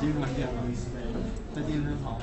健身房健吗？在健身房。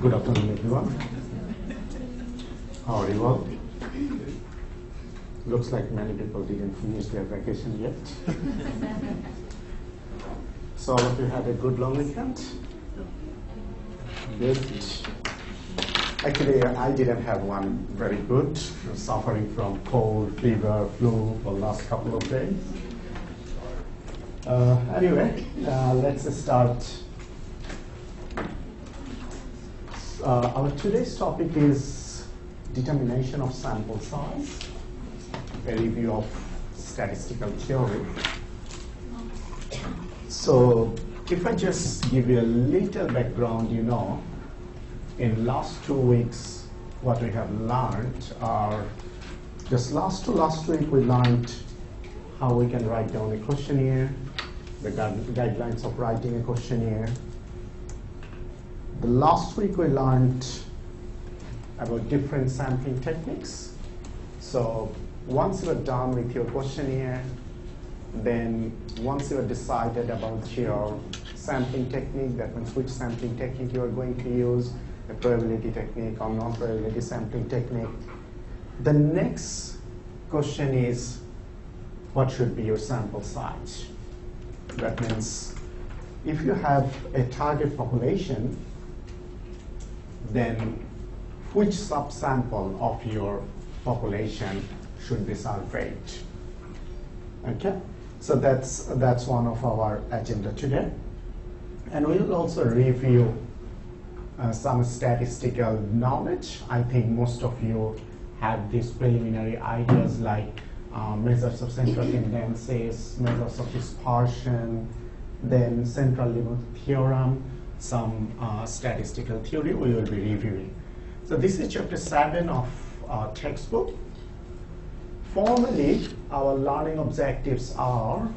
Good afternoon, everyone. How are you all? Looks like many people didn't finish their vacation yet. so all of you had a good long weekend? Good. Actually, I didn't have one very good. Suffering from cold, fever, flu for the last couple of days. Uh, anyway, uh, let's start uh, our today's topic is determination of sample size, a review of statistical theory. So if I just give you a little background, you know, in last two weeks, what we have learned are just last to last week we learned how we can write down a questionnaire, the guide- guidelines of writing a questionnaire, the last week we learned about different sampling techniques. So once you are done with your questionnaire, then once you have decided about your sampling technique, that means which sampling technique you are going to use, a probability technique or non-probability sampling technique, the next question is what should be your sample size? That means if you have a target population, then which subsample of your population should be surveyed? Okay, so that's that's one of our agenda today, and we will also review uh, some statistical knowledge. I think most of you have these preliminary ideas like uh, measures of central tendencies, measures of dispersion, then central limit theorem, some uh, statistical theory we will be reviewing. So this is chapter 7 of our textbook. Formally, our learning objectives are,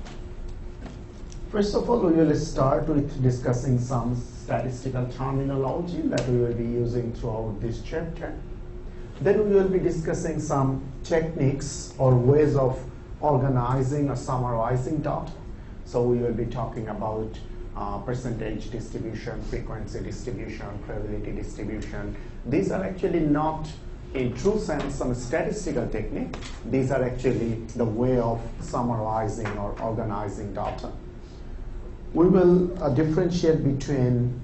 first of all, we will start with discussing some statistical terminology that we will be using throughout this chapter. Then we will be discussing some techniques or ways of organizing or summarizing data. So we will be talking about uh, percentage distribution, frequency distribution, probability distribution. These are actually not in true sense some statistical technique. These are actually the way of summarizing or organizing data. We will uh, differentiate between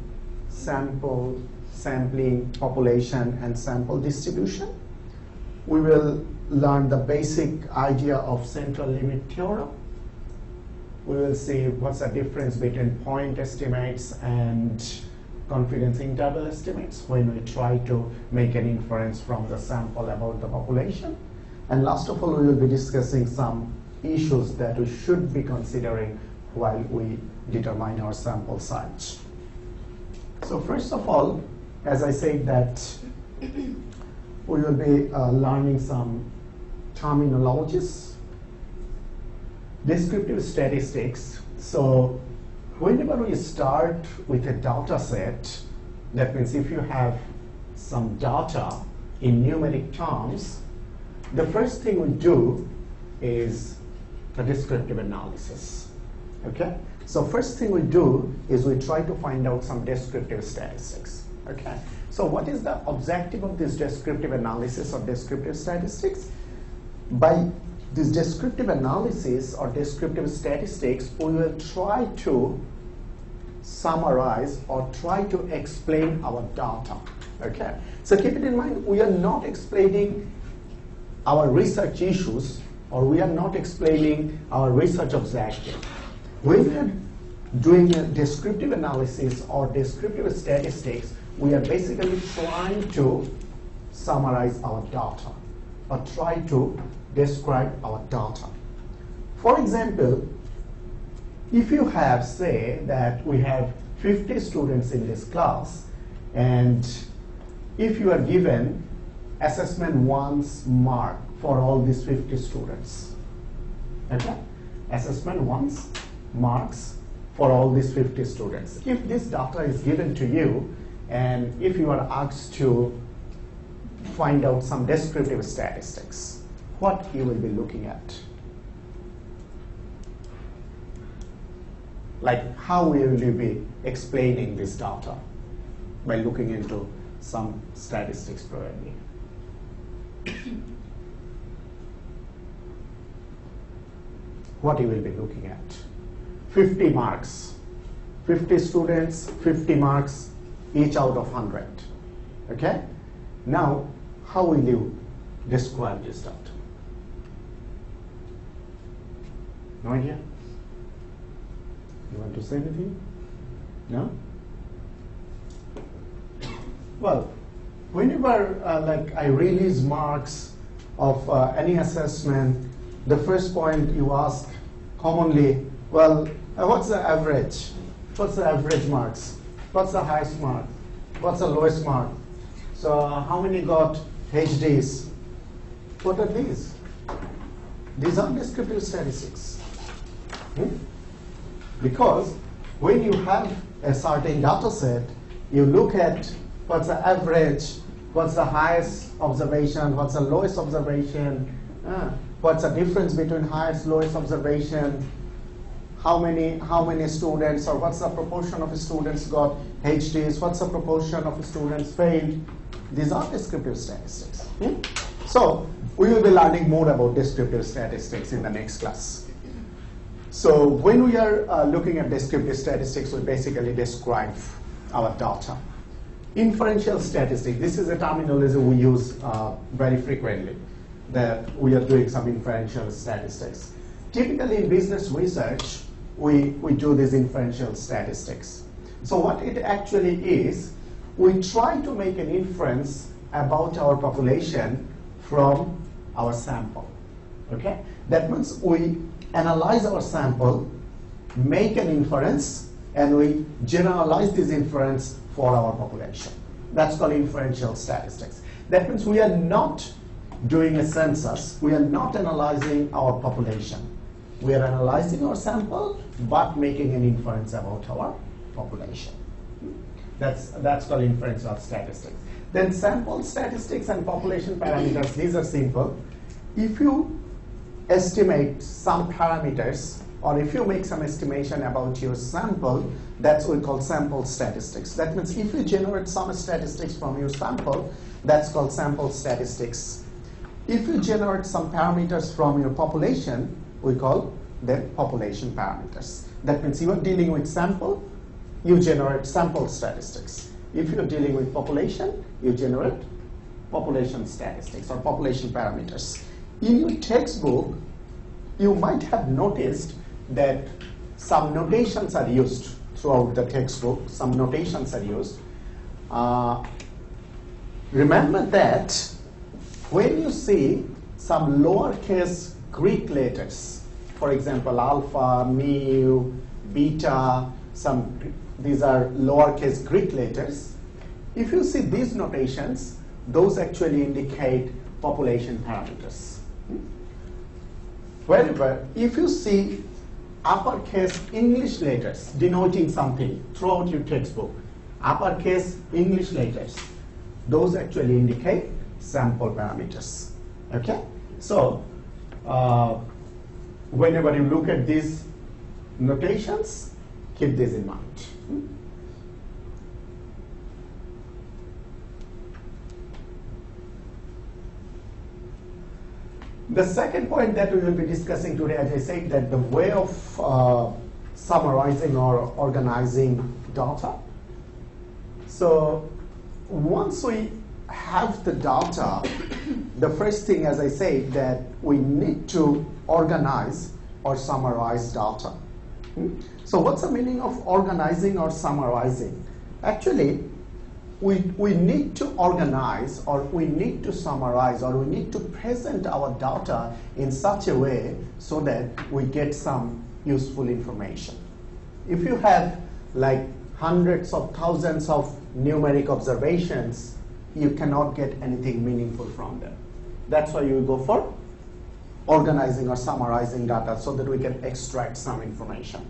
sample, sampling, population, and sample distribution. We will learn the basic idea of central limit theorem we will see what's the difference between point estimates and confidence interval estimates when we try to make an inference from the sample about the population. And last of all, we will be discussing some issues that we should be considering while we determine our sample size. So first of all, as I said that we will be uh, learning some terminologies descriptive statistics. So whenever we start with a data set, that means if you have some data in numeric terms, the first thing we do is a descriptive analysis. Okay? So first thing we do is we try to find out some descriptive statistics. Okay? So what is the objective of this descriptive analysis or descriptive statistics? By this descriptive analysis or descriptive statistics, we will try to summarize or try to explain our data. Okay? So keep it in mind, we are not explaining our research issues or we are not explaining our research objective. When we are doing a descriptive analysis or descriptive statistics, we are basically trying to summarize our data or try to describe our data. For example, if you have, say, that we have 50 students in this class, and if you are given assessment one's mark for all these 50 students, okay? Assessment one's marks for all these 50 students. If this data is given to you, and if you are asked to find out some descriptive statistics, what you will be looking at. Like how will you be explaining this data by looking into some statistics probably. what you will be looking at. 50 marks. 50 students, 50 marks, each out of 100. Okay? Now, how will you describe this data? No idea? You want to say anything? No? Well, whenever uh, like I release marks of uh, any assessment, the first point you ask commonly, well, uh, what's the average? What's the average marks? What's the highest mark? What's the lowest mark? So uh, how many got HDs? What are these? These are descriptive statistics. Because when you have a certain data set, you look at what's the average, what's the highest observation, what's the lowest observation, uh, what's the difference between highest, lowest observation, how many, how many students, or what's the proportion of students got HDs, what's the proportion of students failed. These are descriptive statistics. Hmm? So we will be learning more about descriptive statistics in the next class. So when we are uh, looking at descriptive statistics, we basically describe our data. Inferential statistics, this is a terminology we use uh, very frequently, that we are doing some inferential statistics. Typically in business research, we, we do these inferential statistics. So what it actually is, we try to make an inference about our population from our sample. Okay? That means we analyze our sample, make an inference, and we generalize this inference for our population. That's called inferential statistics. That means we are not doing a census, we are not analyzing our population. We are analyzing our sample, but making an inference about our population. That's, that's called inferential statistics. Then sample statistics and population parameters, these are simple. If you estimate some parameters or if you make some estimation about your sample, that's what we call sample statistics. That means if you generate some statistics from your sample, that's called sample statistics. If you generate some parameters from your population, we call them population parameters. That means you are dealing with sample, you generate sample statistics. If you're dealing with population, you generate population statistics or population parameters. In your textbook, you might have noticed that some notations are used throughout the textbook, some notations are used. Uh, remember that when you see some lowercase Greek letters, for example, alpha, mu, beta, some these are lowercase Greek letters. If you see these notations, those actually indicate population parameters. Wherever, if you see uppercase English letters denoting something throughout your textbook, uppercase English letters, those actually indicate sample parameters. Okay? So, uh, whenever you look at these notations, keep this in mind. The second point that we will be discussing today, as I said, that the way of uh, summarizing or organizing data. So once we have the data, the first thing, as I said, that we need to organize or summarize data. Hmm? So what's the meaning of organizing or summarizing? Actually, we, we need to organize or we need to summarize or we need to present our data in such a way so that we get some useful information. If you have like hundreds of thousands of numeric observations, you cannot get anything meaningful from them. That's why you go for organizing or summarizing data so that we can extract some information.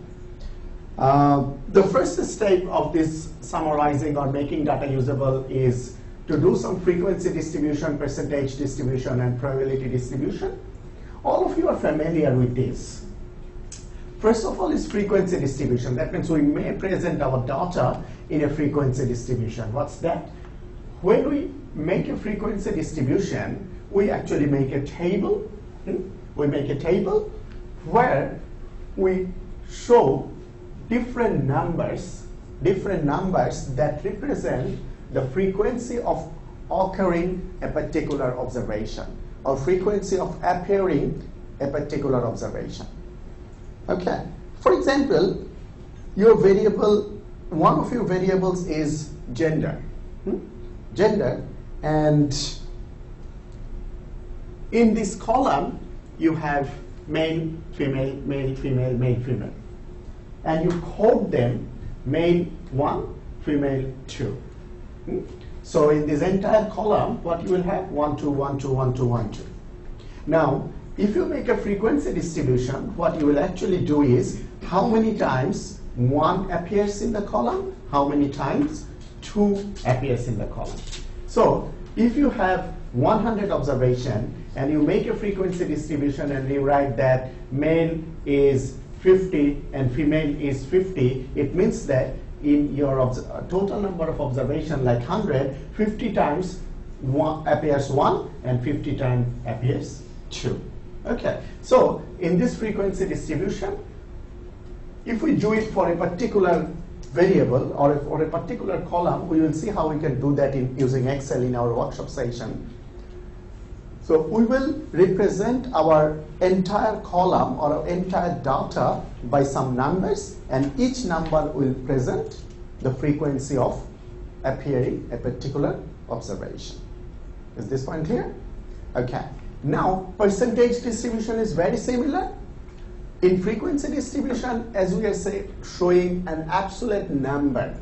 Uh, the first step of this summarizing or making data usable is to do some frequency distribution, percentage distribution, and probability distribution. All of you are familiar with this. First of all is frequency distribution. That means we may present our data in a frequency distribution. What's that? When we make a frequency distribution, we actually make a table. Hmm? We make a table where we show different numbers, different numbers that represent the frequency of occurring a particular observation or frequency of appearing a particular observation. Okay. For example, your variable, one of your variables is gender. Hmm? Gender, and in this column, you have male, female, male, female, male, female and you code them male 1, female 2. Hmm? So in this entire column, what you will have? 1, 2, 1, 2, 1, 2, 1, 2. Now, if you make a frequency distribution, what you will actually do is how many times 1 appears in the column, how many times 2 appears in the column. So if you have 100 observation and you make a frequency distribution and you write that male is 50 and female is 50, it means that in your uh, total number of observation like 100, 50 times one appears 1 and 50 times appears 2. Okay, so in this frequency distribution, if we do it for a particular variable or a, for a particular column, we will see how we can do that in using Excel in our workshop session. So we will represent our entire column or our entire data by some numbers and each number will present the frequency of appearing a particular observation. Is this point clear? Okay. Now, percentage distribution is very similar. In frequency distribution, as we are say, showing an absolute number,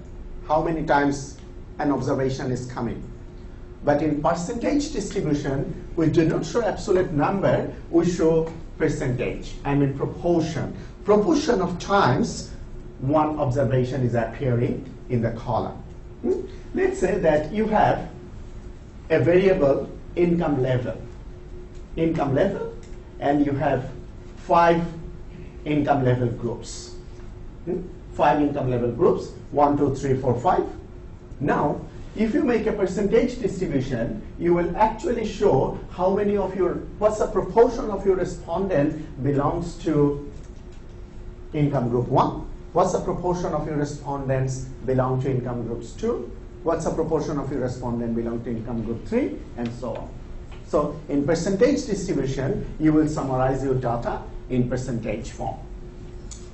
how many times an observation is coming. But in percentage distribution, we do not show absolute number, we show percentage, I mean proportion. Proportion of times one observation is appearing in the column. Hmm? Let's say that you have a variable income level, income level, and you have five income level groups. Hmm? Five income level groups, one, two, three, four, five. Now, if you make a percentage distribution, you will actually show how many of your, what's the proportion of your respondent belongs to income group one, what's the proportion of your respondents belong to income groups two, what's the proportion of your respondent belong to income group three, and so on. So in percentage distribution, you will summarize your data in percentage form.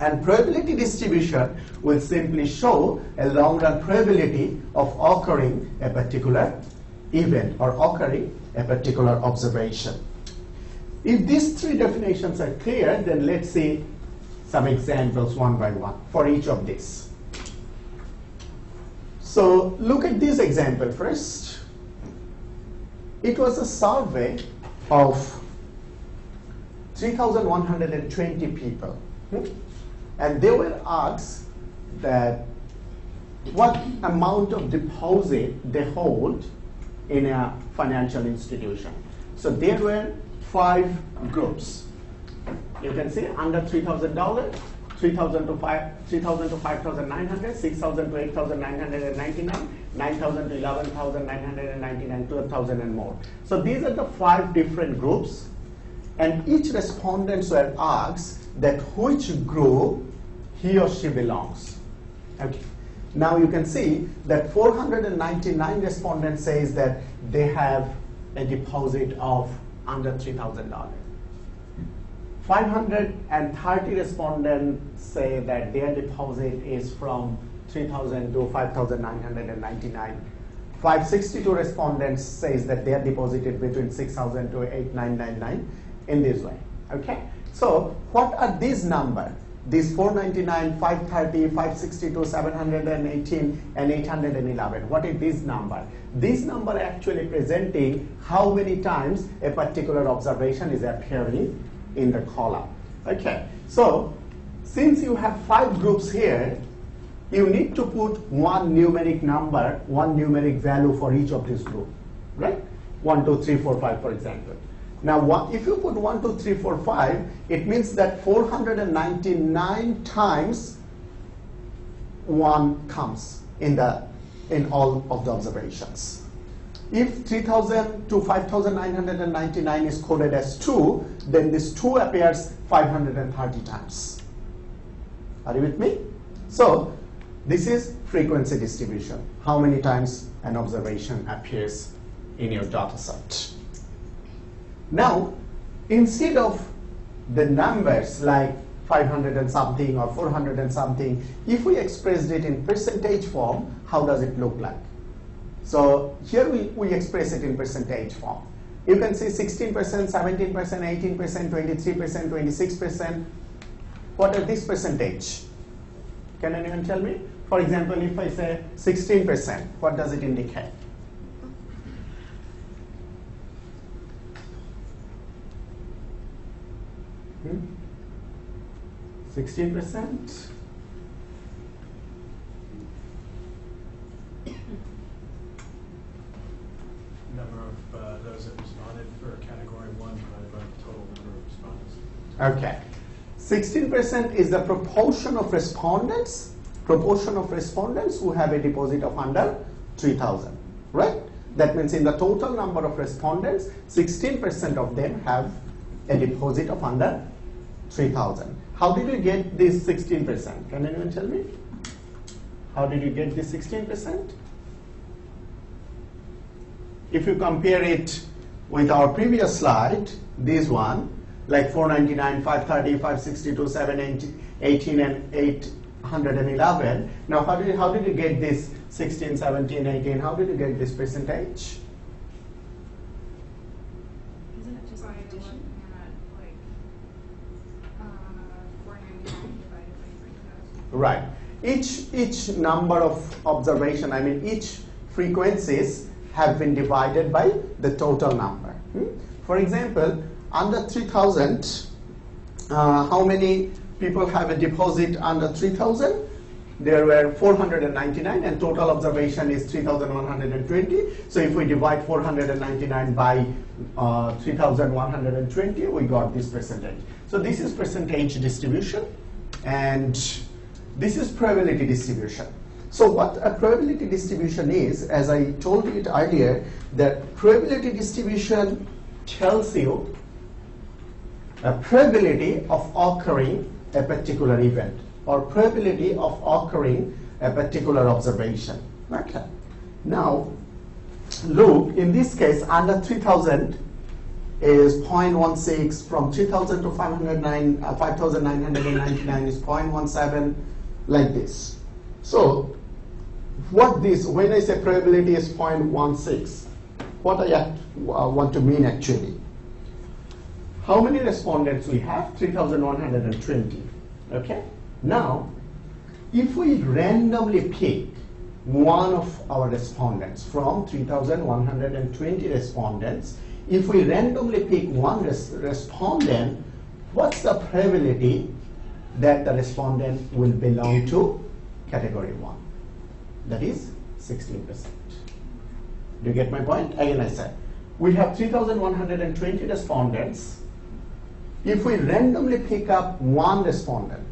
And probability distribution will simply show a long run probability of occurring a particular event or occurring a particular observation. If these three definitions are clear, then let's see some examples one by one for each of these. So look at this example first. It was a survey of 3,120 people. Hmm? And they were asked that what amount of deposit they hold in a financial institution. So there were five groups. You can see under $3,000, 3,000 to 5, 3,000 to 5,900, 6,000 to 8,999, 9,000 to 11,999, 12,000 and more. So these are the five different groups and each respondents were asked that which group he or she belongs. Okay. Now you can see that 499 respondents says that they have a deposit of under $3,000. 530 respondents say that their deposit is from 3,000 to 5,999. 562 respondents says that they are deposited between 6,000 to 8,999 in this way. Okay. So what are these numbers? These 499, 530, 562, 718, and 811. What is this number? This number actually presenting how many times a particular observation is appearing in the column. Okay, so since you have five groups here, you need to put one numeric number, one numeric value for each of these groups, right? One, two, three, four, five, for example. Now, if you put 1, 2, 3, 4, 5, it means that 499 times 1 comes in, the, in all of the observations. If 3000 to 5999 is coded as 2, then this 2 appears 530 times. Are you with me? So, this is frequency distribution. How many times an observation appears in your data set. Now, instead of the numbers like 500 and something or 400 and something, if we expressed it in percentage form, how does it look like? So here we, we express it in percentage form. You can see 16%, 17%, 18%, 23%, 26%. What are these percentage? Can anyone tell me? For example, if I say 16%, what does it indicate? Sixteen percent. Number of uh, those that responded for category one divided by the total number of respondents. Okay. Sixteen percent is the proportion of respondents, proportion of respondents who have a deposit of under three thousand, right? That means in the total number of respondents, 16% of them have a deposit of under 3000. How did you get this 16%? Can anyone tell me? How did you get this 16%? If you compare it with our previous slide, this one, like 499, 530, 562, 718, 18, and 811. Now, how did, how did you get this 16, 17, 18? How did you get this percentage? Isn't it just By an addition? looking at like, uh, four ninety-nine divided by three thousand. Right. Each, each number of observation, I mean each frequencies have been divided by the total number. Hmm? For example, under 3000, uh, how many people have a deposit under 3000? There were 499 and total observation is 3120. So if we divide 499 by uh, 3120, we got this percentage. So this is percentage distribution and this is probability distribution. So what a probability distribution is, as I told you it earlier, that probability distribution tells you a probability of occurring a particular event or probability of occurring a particular observation. Okay. Now, look, in this case, under 3000 is 0.16, from 3000 to 509, uh, 5999 is 0.17, like this. So, what this, when I say probability is 0.16, what I act, uh, want to mean actually? How many respondents we have? 3,120. Okay? Now, if we randomly pick one of our respondents from 3,120 respondents, if we randomly pick one res respondent, what's the probability that the respondent will belong to category 1? That is 16%. Do you get my point? Again, I said, we have 3,120 respondents. If we randomly pick up one respondent,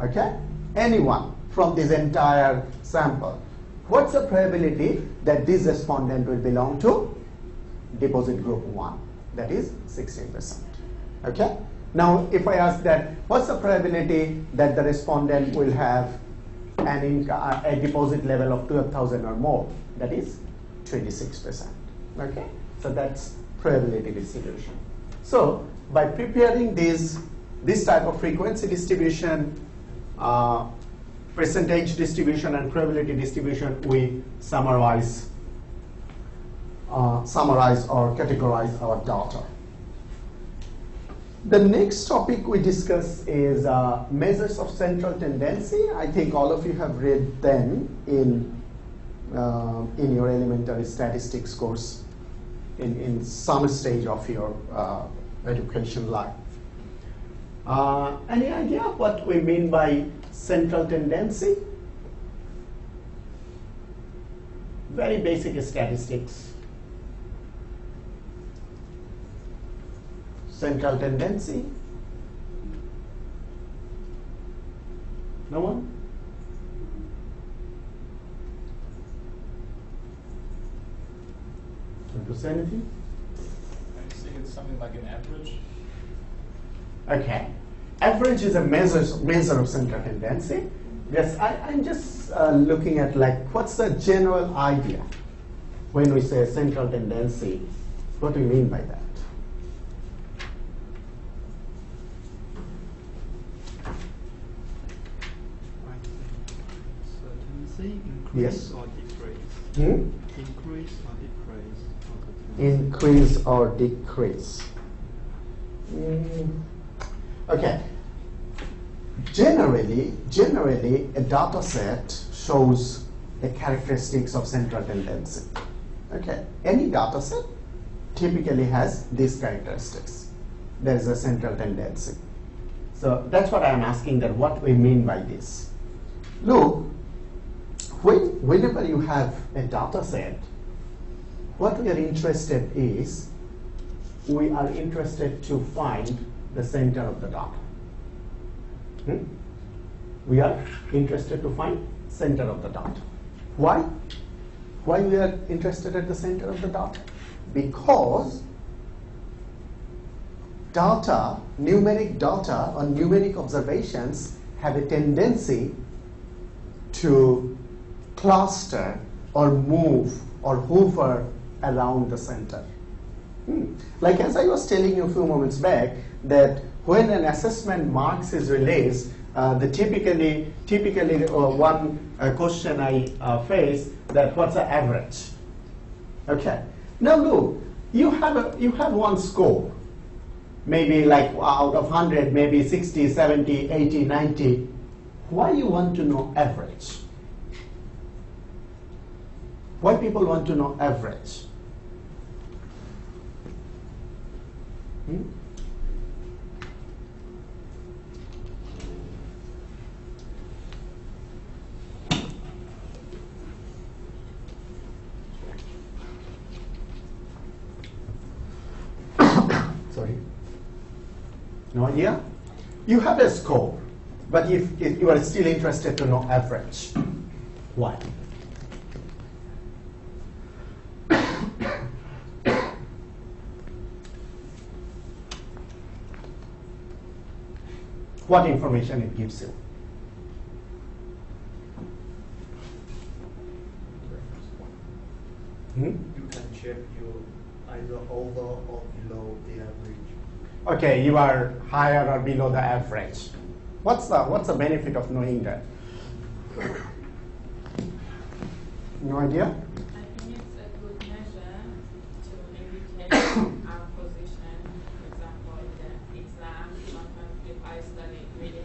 okay, anyone from this entire sample, what's the probability that this respondent will belong to deposit group 1? That is 16%. Okay? Now, if I ask that, what's the probability that the respondent will have an a deposit level of 12,000 or more? That is 26%. Okay? So that's probability distribution. So by preparing this, this type of frequency distribution, uh, percentage distribution and probability distribution, we summarize, uh, summarize or categorize our data. The next topic we discuss is uh, measures of central tendency. I think all of you have read them in, uh, in your elementary statistics course in, in some stage of your uh, education life. Uh, any idea what we mean by central tendency? Very basic statistics. Central tendency? No one? Want to say anything? I think it's something like an average. Okay. Average is a measure, measure of central tendency. Yes, I, I'm just uh, looking at like what's the general idea when we say central tendency? What do we mean by that? Yes. or decrease? Hmm? Increase or decrease? of the tendency? Increase or decrease? Mm, Okay. Generally, generally, a data set shows the characteristics of central tendency. Okay. Any data set typically has these characteristics. There is a central tendency. So that's what I'm asking that what we mean by this. Look, when, whenever you have a data set, what we are interested is we are interested to find the center of the data. Hmm? We are interested to find center of the data. Why? Why we are interested at the center of the data? Because data, numeric data or numeric observations have a tendency to cluster or move or hover around the center. Hmm. Like as I was telling you a few moments back, that when an assessment marks is released, uh, the typically, typically uh, one uh, question I uh, face that what's the average? Okay. Now look, you have a, you have one score, maybe like out of 100, maybe 60, 70, 80, 90. Why you want to know average? Why people want to know average? Hmm? Sorry. No idea? You have a score, but if, if you are still interested to know average, why? What information it gives you. Hmm? You can check you either over or below the average. Okay, you are higher or below the average. What's the what's the benefit of knowing that? No idea? I think it's a good measure to indicate our position. For example, in the exam, sometimes if I study really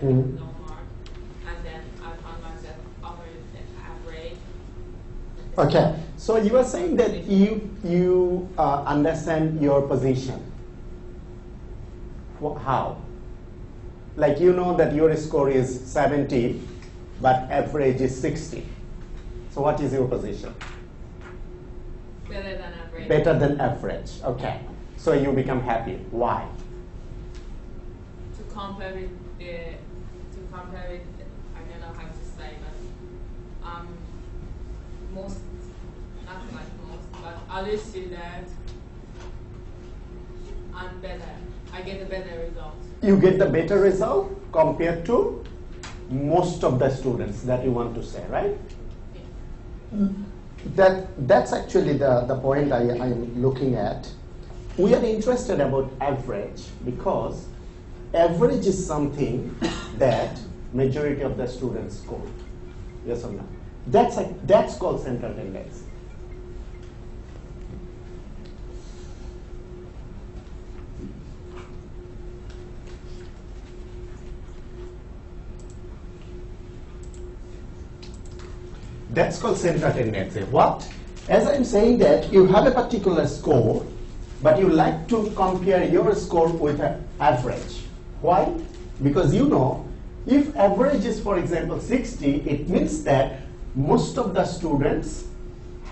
I Mhm. no and then I found myself over the average. Okay, so you are saying that you you uh, understand your position. How? Like you know that your score is 70, but average is 60. So what is your position? Better than average. Better than average. Okay. So you become happy. Why? to compare with the to compare with I don't know how to say but um most not like most but other students I'm better. I get a better result. You get the better result compared to most of the students that you want to say, right? That that's actually the, the point I, I'm looking at. We are interested about average because average is something that majority of the students score. Yes or no? That's a, that's called central tendency. That's called central tendency. What? As I'm saying that you have a particular score, but you like to compare your score with an average. Why? Because you know, if average is, for example, 60, it means that most of the students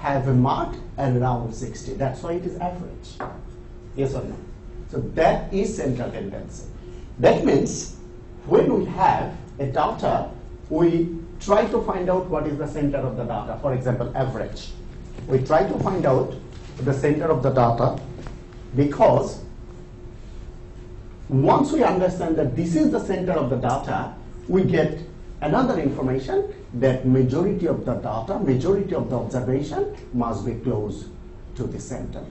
have a mark around 60. That's why it is average. Yes or no? So that is central tendency. That means when we have a data, we try to find out what is the center of the data. For example, average. We try to find out the center of the data because once we understand that this is the center of the data, we get another information that majority of the data, majority of the observation must be close to the center.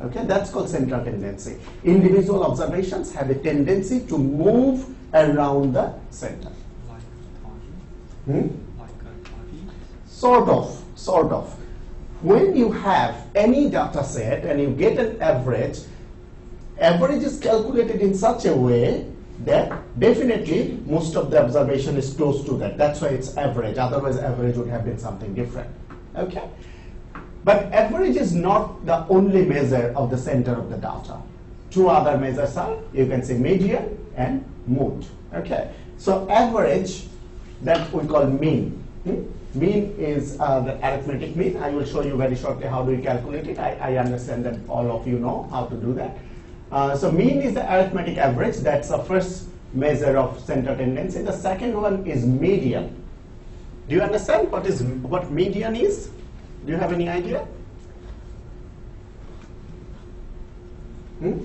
Okay, that's called central tendency. Individual observations have a tendency to move around the center. Like Hmm? Like? Sort of, sort of. When you have any data set and you get an average, average is calculated in such a way that definitely most of the observation is close to that. That's why it's average. Otherwise, average would have been something different. Okay? But average is not the only measure of the center of the data. Two other measures are, you can say median and mode. Okay? So average, that we call mean. Hmm? Mean is uh, the arithmetic mean. I will show you very shortly how do we calculate it. I, I understand that all of you know how to do that. Uh, so mean is the arithmetic average. That's the first measure of center tendency. The second one is median. Do you understand what is what median is? Do you have any idea? Hmm?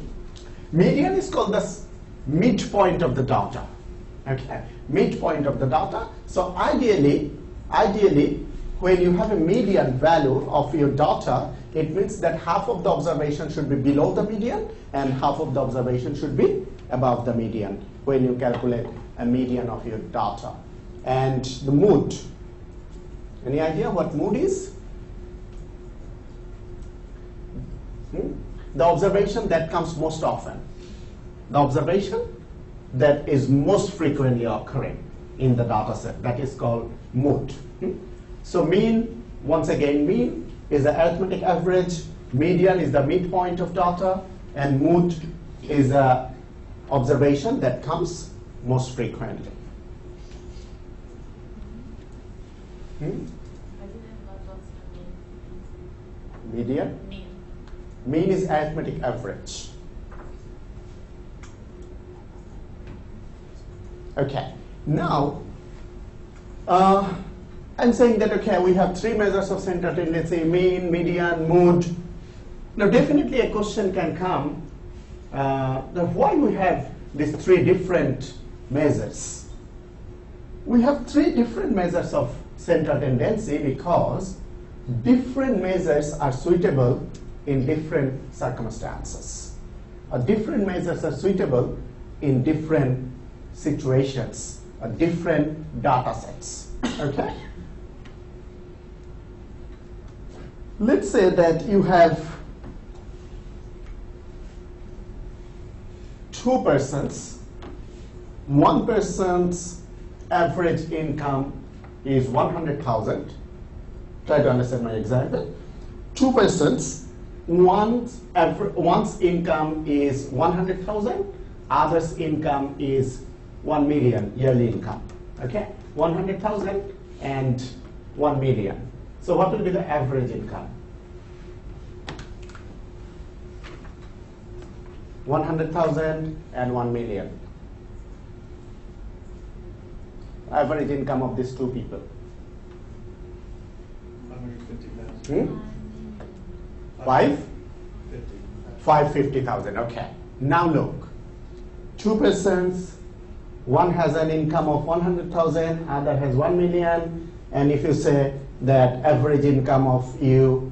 Median is called the midpoint of the data. Okay, midpoint of the data. So ideally, ideally, when you have a median value of your data, it means that half of the observation should be below the median and half of the observation should be above the median when you calculate a median of your data. And the mode. Any idea what mode is? Hmm? The observation that comes most often. The observation that is most frequently occurring in the data set. That is called mode. Hmm? So mean, once again, mean is the arithmetic average, median is the midpoint of data, and mode is the observation that comes most frequently. Hmm? Median? Mean. Mean is arithmetic average. Okay, now uh, I'm saying that okay, we have three measures of center tendency: mean, median, mode. Now, definitely a question can come: uh, that why we have these three different measures? We have three different measures of center tendency because different measures are suitable in different circumstances. Uh, different measures are suitable in different situations, uh, different data sets. Okay? Let's say that you have two persons. One person's average income is 100,000. Try to understand my example. Two persons, one's, one's income is 100,000, other's income is 1 million yearly income. Okay? 100,000 and 1 million. So what will be the average income? 100,000 and 1 million. Average income of these two people. Hundred fifty thousand. Hmm? Five? Fifty. 550,000. Okay. Now look. Two persons, one has an income of 100,000, other has 1 million, and if you say that average income of you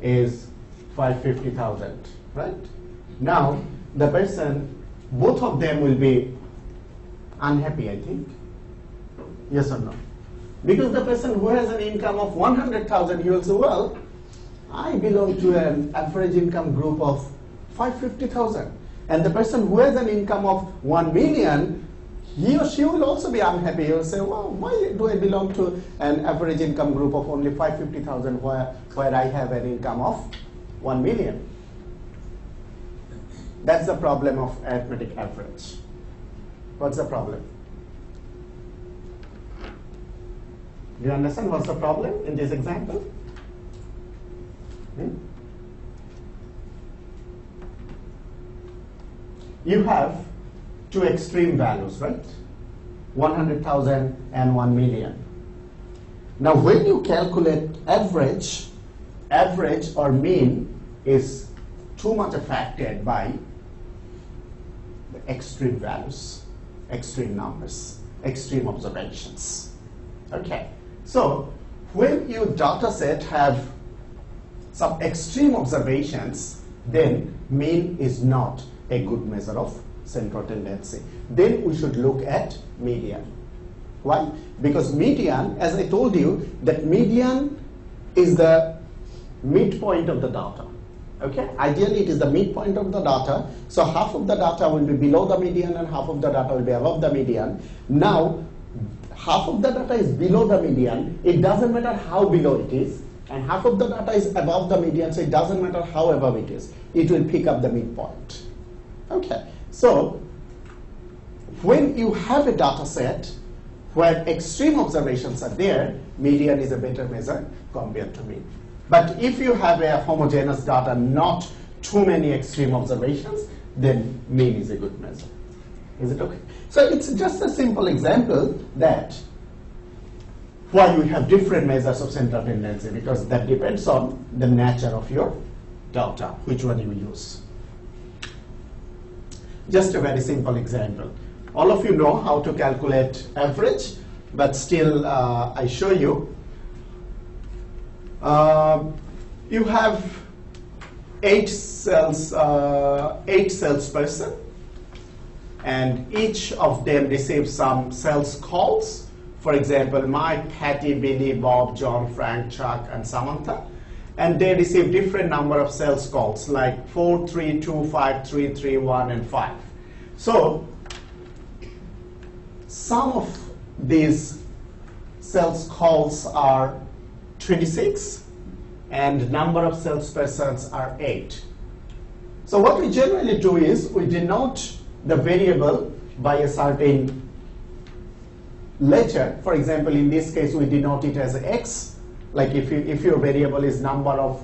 is 550,000, right? Now, the person, both of them will be unhappy, I think. Yes or no? Because the person who has an income of 100,000, he will say, well, I belong to an average income group of 550,000. And the person who has an income of 1 million, he or she will also be unhappy. He will say, well, why do I belong to an average income group of only 550,000 where, where I have an income of 1 million? That's the problem of arithmetic average. What's the problem? Do you understand what's the problem in this example? Hmm? You have two extreme values, right? 100,000 and 1 million. Now, when you calculate average, average or mean is too much affected by the extreme values, extreme numbers, extreme observations. Okay, so when your data set have some extreme observations, then mean is not a good measure of central tendency. Then we should look at median. Why? Because median, as I told you, that median is the midpoint of the data. Okay? Ideally, it is the midpoint of the data. So half of the data will be below the median and half of the data will be above the median. Now, half of the data is below the median. It doesn't matter how below it is. And half of the data is above the median, so it doesn't matter how above it is. It will pick up the midpoint. Okay, so when you have a data set where extreme observations are there, median is a better measure compared to mean. But if you have a homogeneous data, not too many extreme observations, then mean is a good measure. Is it okay? So it's just a simple example that why we have different measures of central tendency because that depends on the nature of your data, which one you use. Just a very simple example. All of you know how to calculate average, but still uh, I show you. Uh, you have eight cells, uh, eight salesperson, and each of them receives some sales calls. For example, Mike, Patty, Billy, Bob, John, Frank, Chuck, and Samantha. And they receive different number of sales calls, like 4, 3, 2, 5, 3, 3, 1, and 5. So, some of these sales calls are 26, and number of salespersons are 8. So what we generally do is we denote the variable by a certain letter. For example, in this case, we denote it as x. Like if, you, if your variable is number of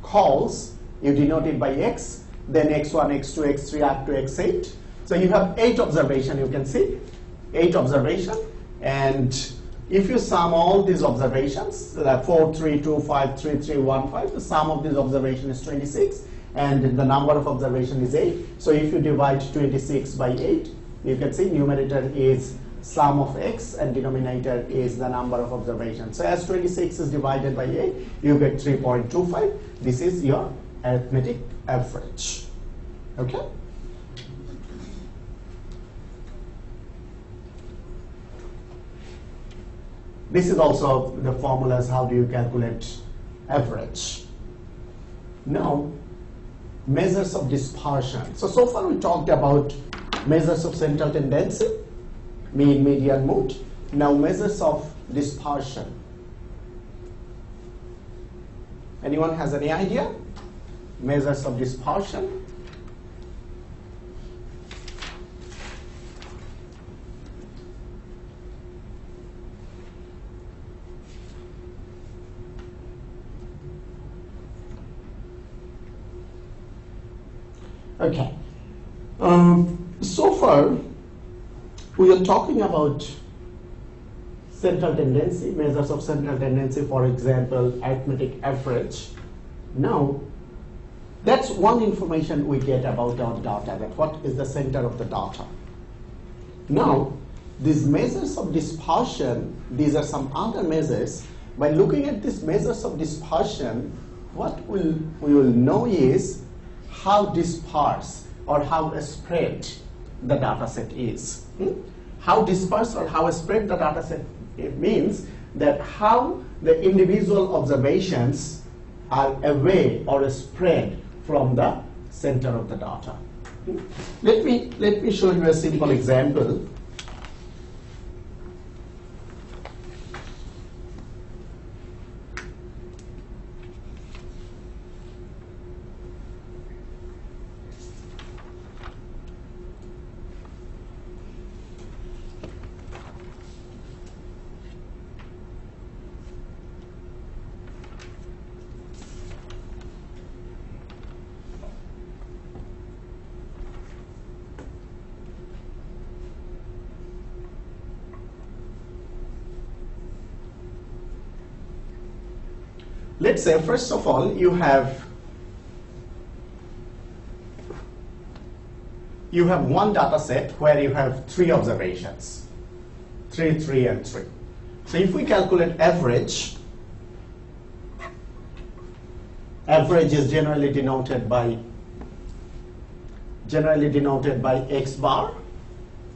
calls, you denote it by x, then x1, x2, x3, up to x8. So you have eight observation, you can see, eight observation. And if you sum all these observations, like 4, 3, 2, 5, 3, 3, 1, 5, the sum of these observations is 26 and the number of observation is 8. So if you divide 26 by 8, you can see numerator is sum of x and denominator is the number of observations. So as 26 is divided by 8, you get 3.25. This is your arithmetic average. Okay? This is also the formulas, how do you calculate average. Now, measures of dispersion. So, so far we talked about measures of central tendency, mean, median, mode. Now, measures of dispersion. Anyone has any idea? Measures of dispersion? Okay. Um, so far, we are talking about central tendency, measures of central tendency, for example, arithmetic average. Now, that's one information we get about our data, that what is the center of the data. Now, these measures of dispersion, these are some other measures. By looking at these measures of dispersion, what we'll, we will know is how dispersed or how spread the data set is. Hmm? How dispersed or how spread the data set it means that how the individual observations are away or spread from the center of the data. Hmm? Let me, let me show you a simple example. Let's say first of all you have you have one data set where you have three observations. 3 3 and 3 so if we calculate average average is generally denoted by generally denoted by x bar.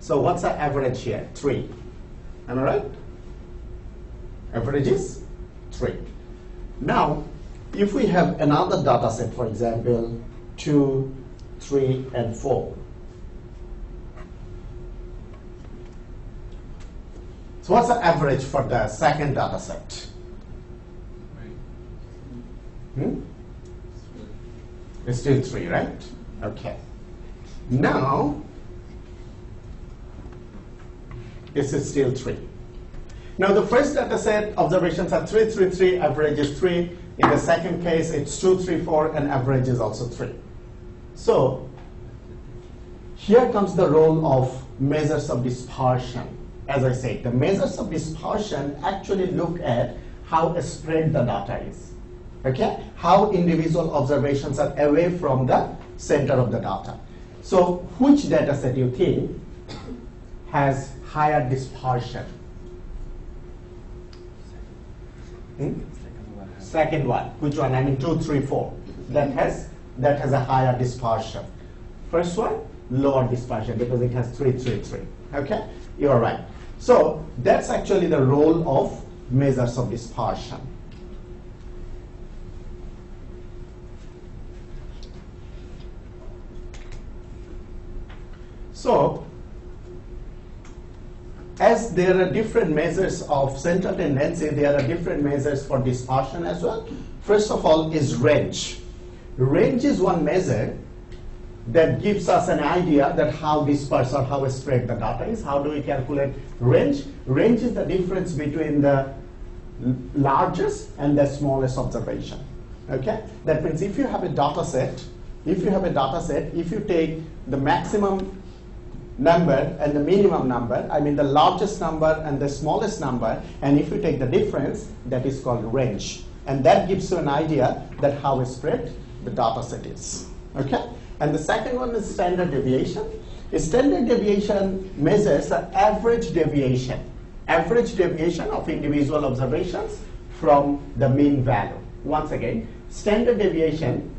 So what's the average here? 3 am i right? Average is 3 now, if we have another data set, for example, 2, 3, and 4. So what's the average for the second data set? Hmm? It's still 3, right? Okay. Now, this is still 3. Now the first data set observations are 3, 3, 3, average is 3. In the second case, it's 2, 3, 4, and average is also 3. So here comes the role of measures of dispersion. as I said, the measures of dispersion actually look at how spread the data is. Okay? How individual observations are away from the center of the data. So which data set you think has higher dispersion? Hmm? Second one Second one, which one? I mean two, three, four. That has that has a higher dispersion. First one, lower dispersion because it has three, three, three. Okay, you are right. So that's actually the role of measures of dispersion. So as there are different measures of central tendency, there are different measures for dispersion as well. First of all is range. Range is one measure that gives us an idea that how dispersed or how spread the data is. How do we calculate range? Range is the difference between the largest and the smallest observation. Okay? That means if you have a data set, if you have a data set, if you take the maximum number and the minimum number, I mean the largest number and the smallest number, and if you take the difference, that is called range. And that gives you an idea that how spread the data set is. Okay? And the second one is standard deviation. Standard deviation measures the average deviation, average deviation of individual observations from the mean value. Once again, standard deviation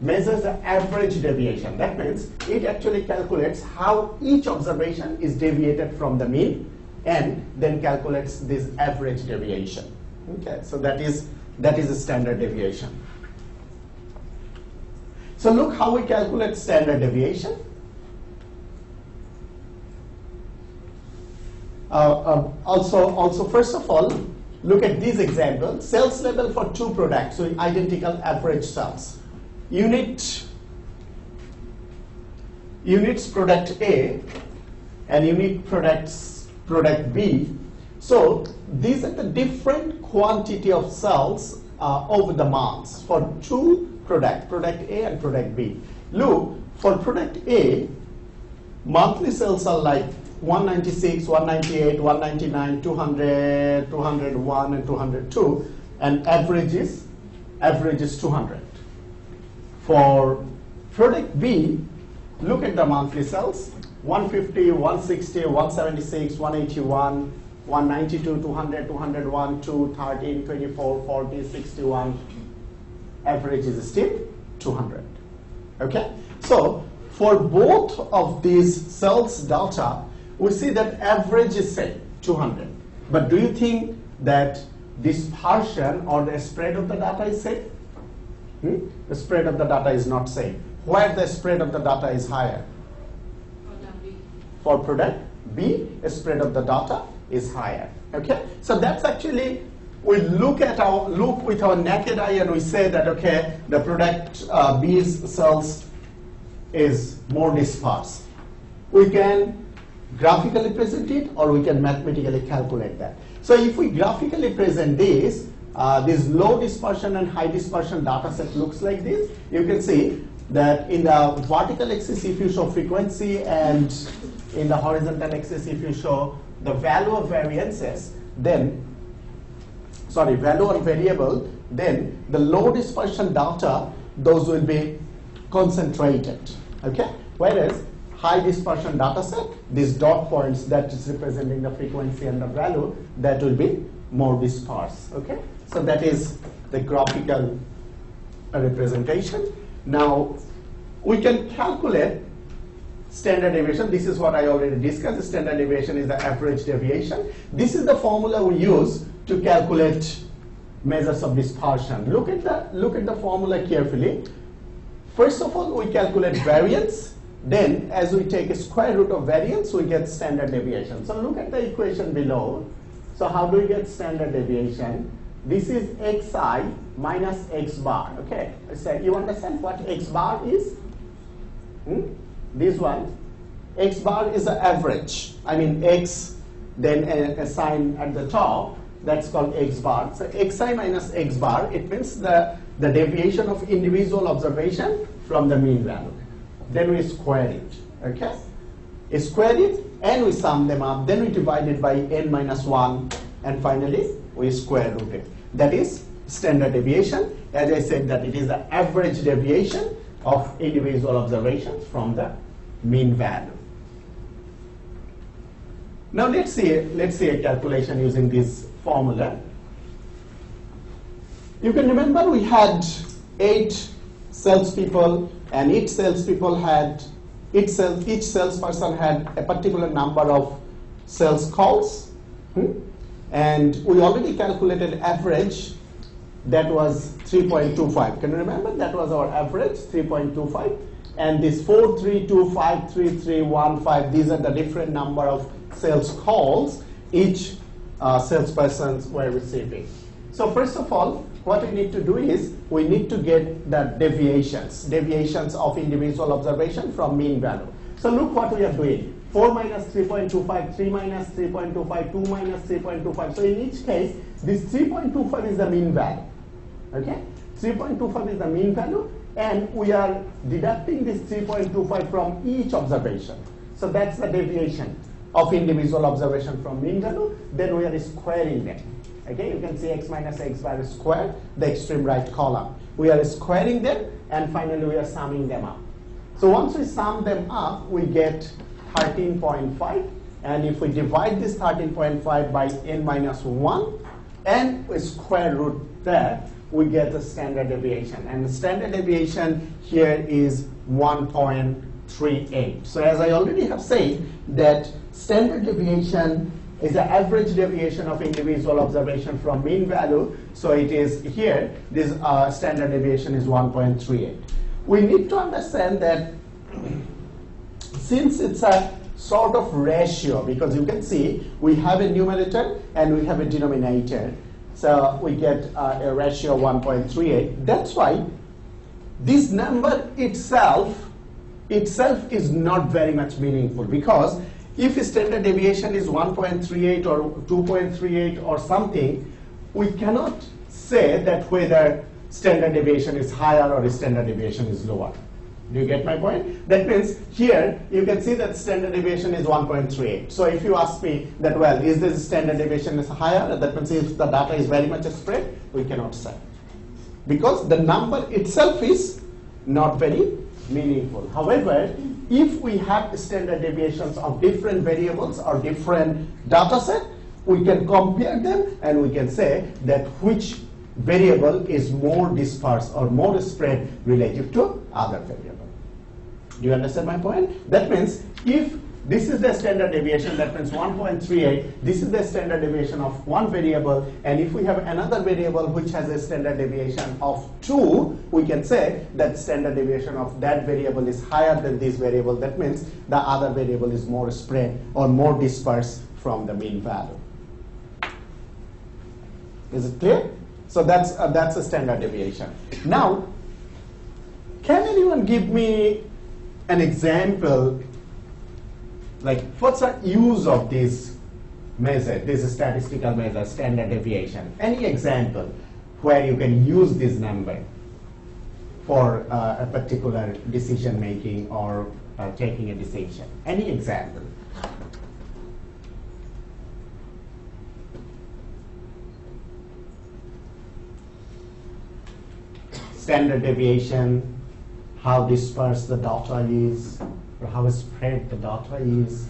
measures the average deviation. That means it actually calculates how each observation is deviated from the mean and then calculates this average deviation. Okay, so that is that is a standard deviation. So look how we calculate standard deviation. Uh, uh, also, also first of all, look at this example. Sales level for two products so identical average sales. Unit units product A and unit products product B. So these are the different quantity of cells uh, over the months for two product, product A and product B. Look, for product A, monthly cells are like 196, 198, 199, 200, 201, and 202, and average is average is 200. For product B, look at the monthly sales 150, 160, 176, 181, 192, 200, 201, 2, 13, 24, 40, 61. Average is still 200. Okay? So, for both of these cells data, we see that average is same, 200. But do you think that dispersion or the spread of the data is same? Hmm? The spread of the data is not same. Where the spread of the data is higher? For product B, spread of the data is higher. Okay, so that's actually we look at our look with our naked eye and we say that okay, the product uh, B's cells is more dispersed. We can graphically present it or we can mathematically calculate that. So if we graphically present this, uh, this low dispersion and high dispersion data set looks like this. You can see that in the vertical axis if you show frequency and in the horizontal axis if you show the value of variances, then, sorry, value or variable, then the low dispersion data, those will be concentrated, okay? Whereas high dispersion data set, these dot points that is representing the frequency and the value, that will be more dispersed, okay? So that is the graphical uh, representation. Now, we can calculate standard deviation. This is what I already discussed. Standard deviation is the average deviation. This is the formula we use to calculate measures of dispersion. Look at the, look at the formula carefully. First of all, we calculate variance. Then, as we take a square root of variance, we get standard deviation. So look at the equation below. So how do we get standard deviation? This is xi minus x bar. Okay, so you understand what x bar is? Hmm? This one, x bar is the average. I mean x, then a, a sign at the top. That's called x bar. So xi minus x bar. It means the the deviation of individual observation from the mean value. Then we square it. Okay, square it and we sum them up, then we divide it by n minus 1, and finally we square root it. That is standard deviation. As I said that it is the average deviation of individual observations from the mean value. Now let's see, let's see a calculation using this formula. You can remember we had eight salespeople and each salespeople had each, sales, each salesperson had a particular number of sales calls. Hmm? And we already calculated average that was 3.25. Can you remember? That was our average, 3.25. And this 4, 3, 2, 5, 3, 3, 1, 5, these are the different number of sales calls each uh, salespersons were receiving. So first of all, what we need to do is we need to get the deviations, deviations of individual observation from mean value. So look what we are doing. 4 minus 3.25, 3 minus 3.25, 2 minus 3.25. So in each case, this 3.25 is the mean value. Okay? 3.25 is the mean value and we are deducting this 3.25 from each observation. So that's the deviation of individual observation from mean value. Then we are squaring them. Okay, you can see x minus x bar squared, the extreme right column. We are squaring them and finally we are summing them up. So once we sum them up, we get 13.5 and if we divide this 13.5 by n minus 1 and square root that, we get the standard deviation. And the standard deviation here is 1.38. So as I already have said that standard deviation is the average deviation of individual observation from mean value. So it is here, this uh, standard deviation is 1.38. We need to understand that since it's a sort of ratio, because you can see we have a numerator and we have a denominator, so we get uh, a ratio 1.38. That's why this number itself itself is not very much meaningful because if standard deviation is 1.38 or 2.38 or something, we cannot say that whether standard deviation is higher or standard deviation is lower. Do you get my point? That means here you can see that standard deviation is 1.38. So if you ask me that, well, is this standard deviation is higher? That means if the data is very much spread, we cannot say. Because the number itself is not very meaningful. However, if we have standard deviations of different variables or different data set, we can compare them and we can say that which variable is more dispersed or more spread relative to other variable. Do you understand my point? That means if this is the standard deviation, that means 1.38. This is the standard deviation of one variable. And if we have another variable which has a standard deviation of 2, we can say that standard deviation of that variable is higher than this variable. That means the other variable is more spread or more dispersed from the mean value. Is it clear? So that's, uh, that's a standard deviation. Now, can anyone give me an example like what's the use of this measure, this statistical measure, standard deviation? Any example where you can use this number for uh, a particular decision making or uh, taking a decision? Any example? Standard deviation, how dispersed the data is, or how spread the data is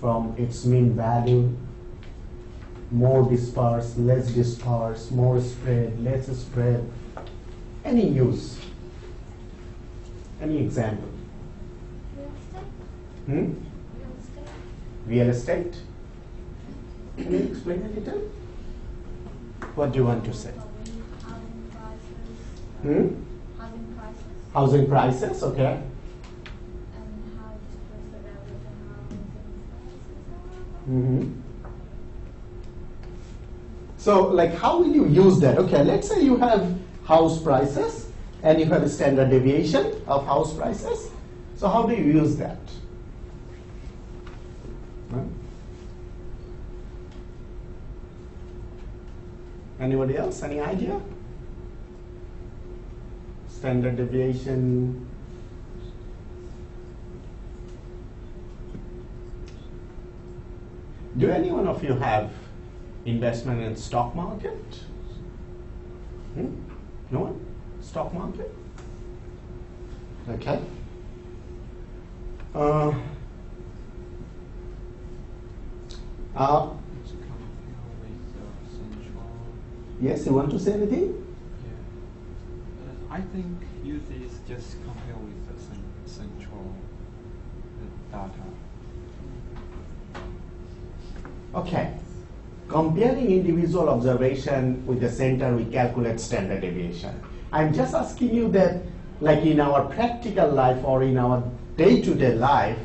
from its mean value, more dispersed, less dispersed, more spread, less spread, any use, any example. Real estate. Hmm? Real estate? Can you explain a little? What do you want to say? Hmm? Housing prices okay. and how dispersed the value of the housing prices hmm So, like, how will you use that? Okay, let's say you have house prices and you have a standard deviation of house prices. So, how do you use that? Huh? Anybody else? Any idea? Standard deviation. Do any one of you have investment in stock market? Hmm? No one? Stock market? Okay. Uh, uh, It's compare with the central. yes, you want to say anything? I think use this just compare with the cen- central uh, data. Okay. Comparing individual observation with the center, we calculate standard deviation. I'm just asking you that, like in our practical life or in our day-to-day life,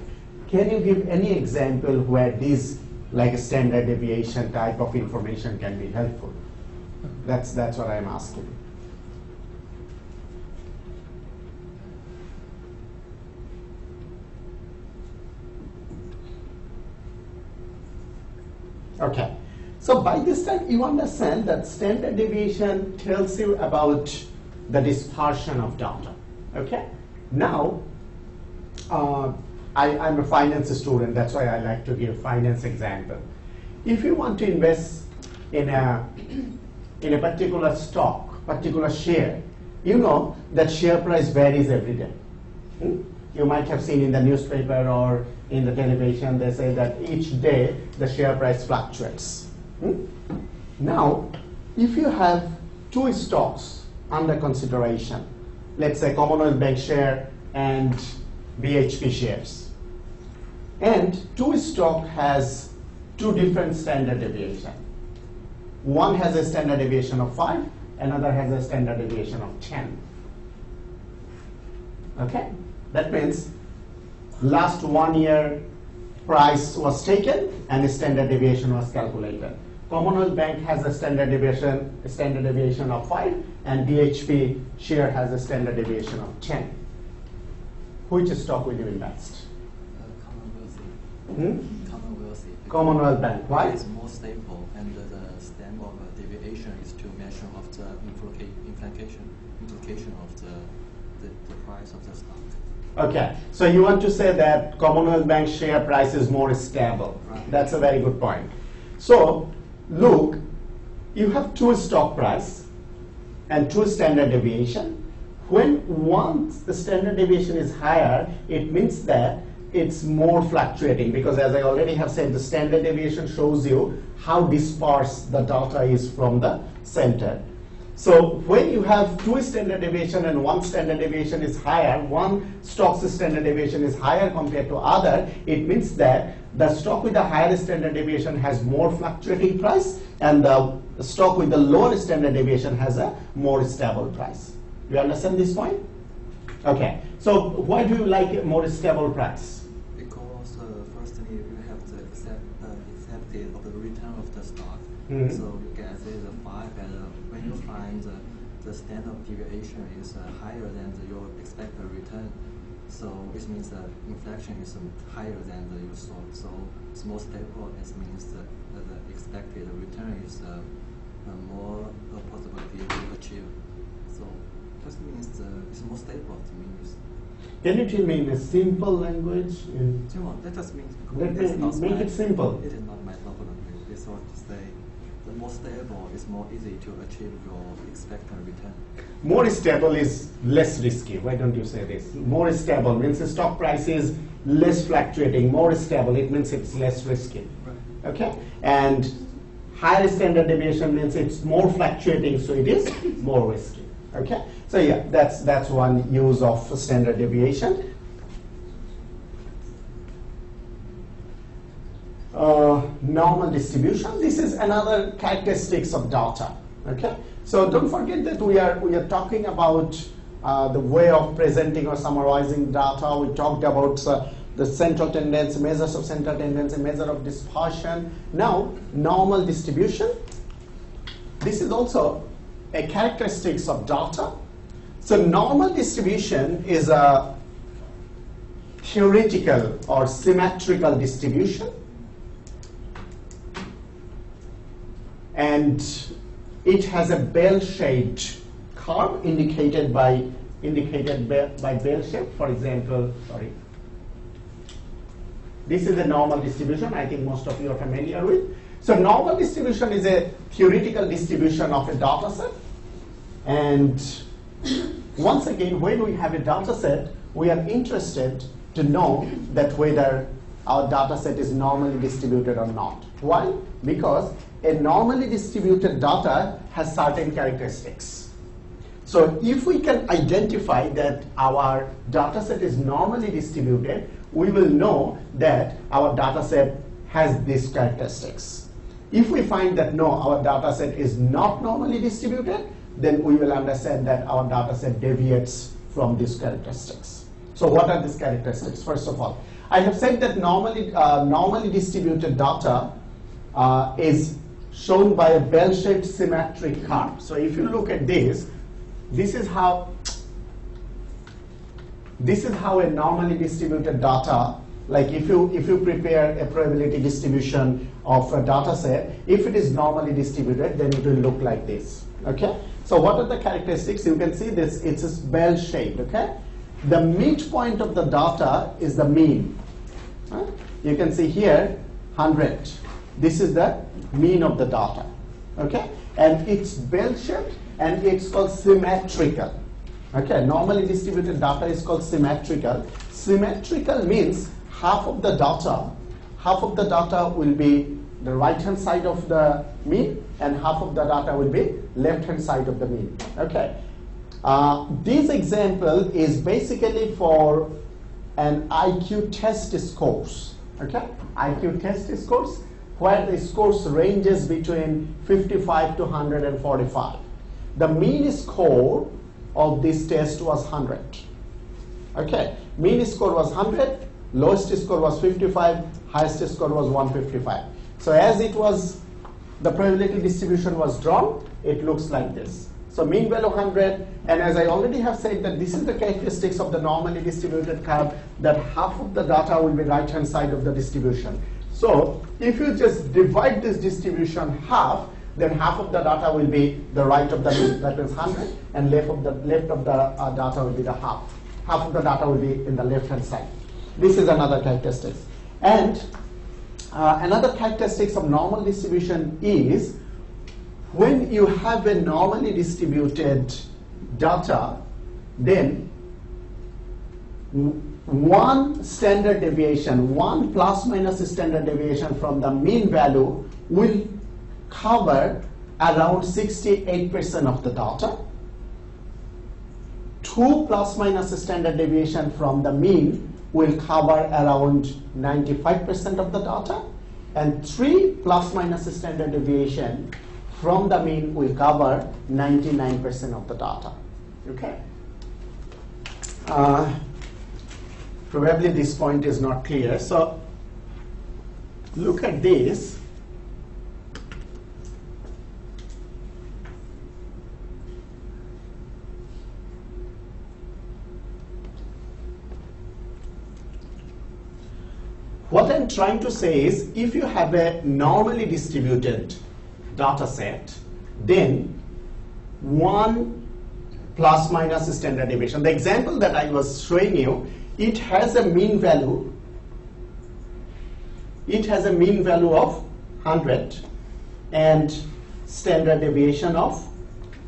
can you give any example where this, like standard deviation type of information can be helpful? That's, that's what I'm asking. Okay. So by this time you understand that standard deviation tells you about the dispersion of data. Okay. Now, uh, I, I'm a finance student. That's why I like to give finance example. If you want to invest in a in a particular stock, particular share, you know that share price varies every day. Hmm? You might have seen in the newspaper or in the television, they say that each day the share price fluctuates. Hmm? Now, if you have two stocks under consideration, let's say Commonwealth Bank share and BHP shares, and two stock has two different standard deviation. One has a standard deviation of 5, another has a standard deviation of 10. Okay? That means last one year price was taken and standard deviation was calculated. Commonwealth Bank has a standard deviation, a standard deviation of 5 and BHP share has a standard deviation of 10. Which stock will you invest? Uh, Commonwealth. Hmm? Commonwealth. Commonwealth Bank. Why? It's more stable, and the standard of uh, deviation is to measure of the implication implication of the, the the price of the stock. Okay, so you want to say that Commonwealth Bank share price is more stable. Right. That's a very good point. So, look, you have two stock price and two standard deviation. When one the standard deviation is higher, it means that it's more fluctuating because as I already have said, the standard deviation shows you how dispersed the data is from the center. So when you have two standard deviation and one standard deviation is higher, one stock's standard deviation is higher compared to other, it means that the stock with the higher standard deviation has more fluctuating price and the stock with the lower standard deviation has a more stable price. You understand this point? Okay. So why do you like a more stable price? Because uh, firstly, you have to accept, uh, accepted of the return of the stock. Mhm. So you can say the five, and uh, when you find the, standard deviation is uh, higher than the, your expected return, so it means that inflation is um, higher than the you thought. So it's more stable. It means that the expected return is uh, uh, more uh, possibility to achieve. So that means the, it's more stable. It means. Can you tell me in a simple language? In that just means Let it's me not make it simple. It is not my problem. It's what to say. More stable is more easy to achieve your expected return. More stable is less risky. Why don't you say this? More stable means the stock price is less fluctuating. More stable, it means it's less risky. Okay? And higher standard deviation means it's more fluctuating, so it is more risky. Okay? So yeah, that's that's one use of standard deviation. Uh, normal distribution. This is another characteristics of data. Okay, so don't forget that we are we are talking about uh, the way of presenting or summarizing data. We talked about uh, the central tendency, measures of central tendency, measure of dispersion. Now, normal distribution. This is also a characteristics of data. So normal distribution is a theoretical or symmetrical distribution. And it has a bell-shaped curve indicated by indicated by, bell shape. For example, sorry, This is a normal distribution. I think most of you are familiar with. So normal distribution is a theoretical distribution of a data set. And once again, when we have a data set, we are interested to know that whether our data set is normally distributed or not. Why? Because a normally distributed data has certain characteristics. So if we can identify that our data set is normally distributed, we will know that our data set has these characteristics. If we find that no, our data set is not normally distributed, then we will understand that our data set deviates from these characteristics. So what are these characteristics? First of all, I have said that normally, uh, normally distributed data uh, is shown by a bell-shaped symmetric curve. So if you look at this, this is how this is how a normally distributed data, like if you if you prepare a probability distribution of a data set, if it is normally distributed, then it will look like this. Okay? So what are the characteristics? You can see this, it's a bell shaped, okay? The midpoint of the data is the mean. Huh? You can see here, 100. This is the mean of the data, okay? And it's bell shaped and it's called symmetrical. Okay, normally distributed data is called symmetrical. Symmetrical means half of the data, half of the data will be the right hand side of the mean and half of the data will be left hand side of the mean. Okay. Uh, this example is basically for an IQ test scores. Okay, IQ test scores where the scores ranges between 55 to 145. The mean score of this test was 100. Okay, mean score was 100, lowest score was 55, highest score was 155. So as it was, the probability distribution was drawn, it looks like this. So mean value 100, and as I already have said that this is the characteristics of the normally distributed curve, that half of the data will be right hand side of the distribution. So if you just divide this distribution half, then half of the data will be the right of the that is 100, and left of the left of the uh, data will be the half. Half of the data will be in the left hand side. This is another characteristic. And uh, another characteristics of normal distribution is when you have a normally distributed data, then one standard deviation, one plus minus standard deviation from the mean value will cover around 68% of the data. Two plus minus standard deviation from the mean will cover around 95% of the data. And three plus minus standard deviation from the mean will cover 99% of the data. Okay? Uh, probably this point is not clear. So look at this. What I'm trying to say is if you have a normally distributed data set, then one plus minus standard deviation. The example that I was showing you, it has a mean value. It has a mean value of 100 and standard deviation of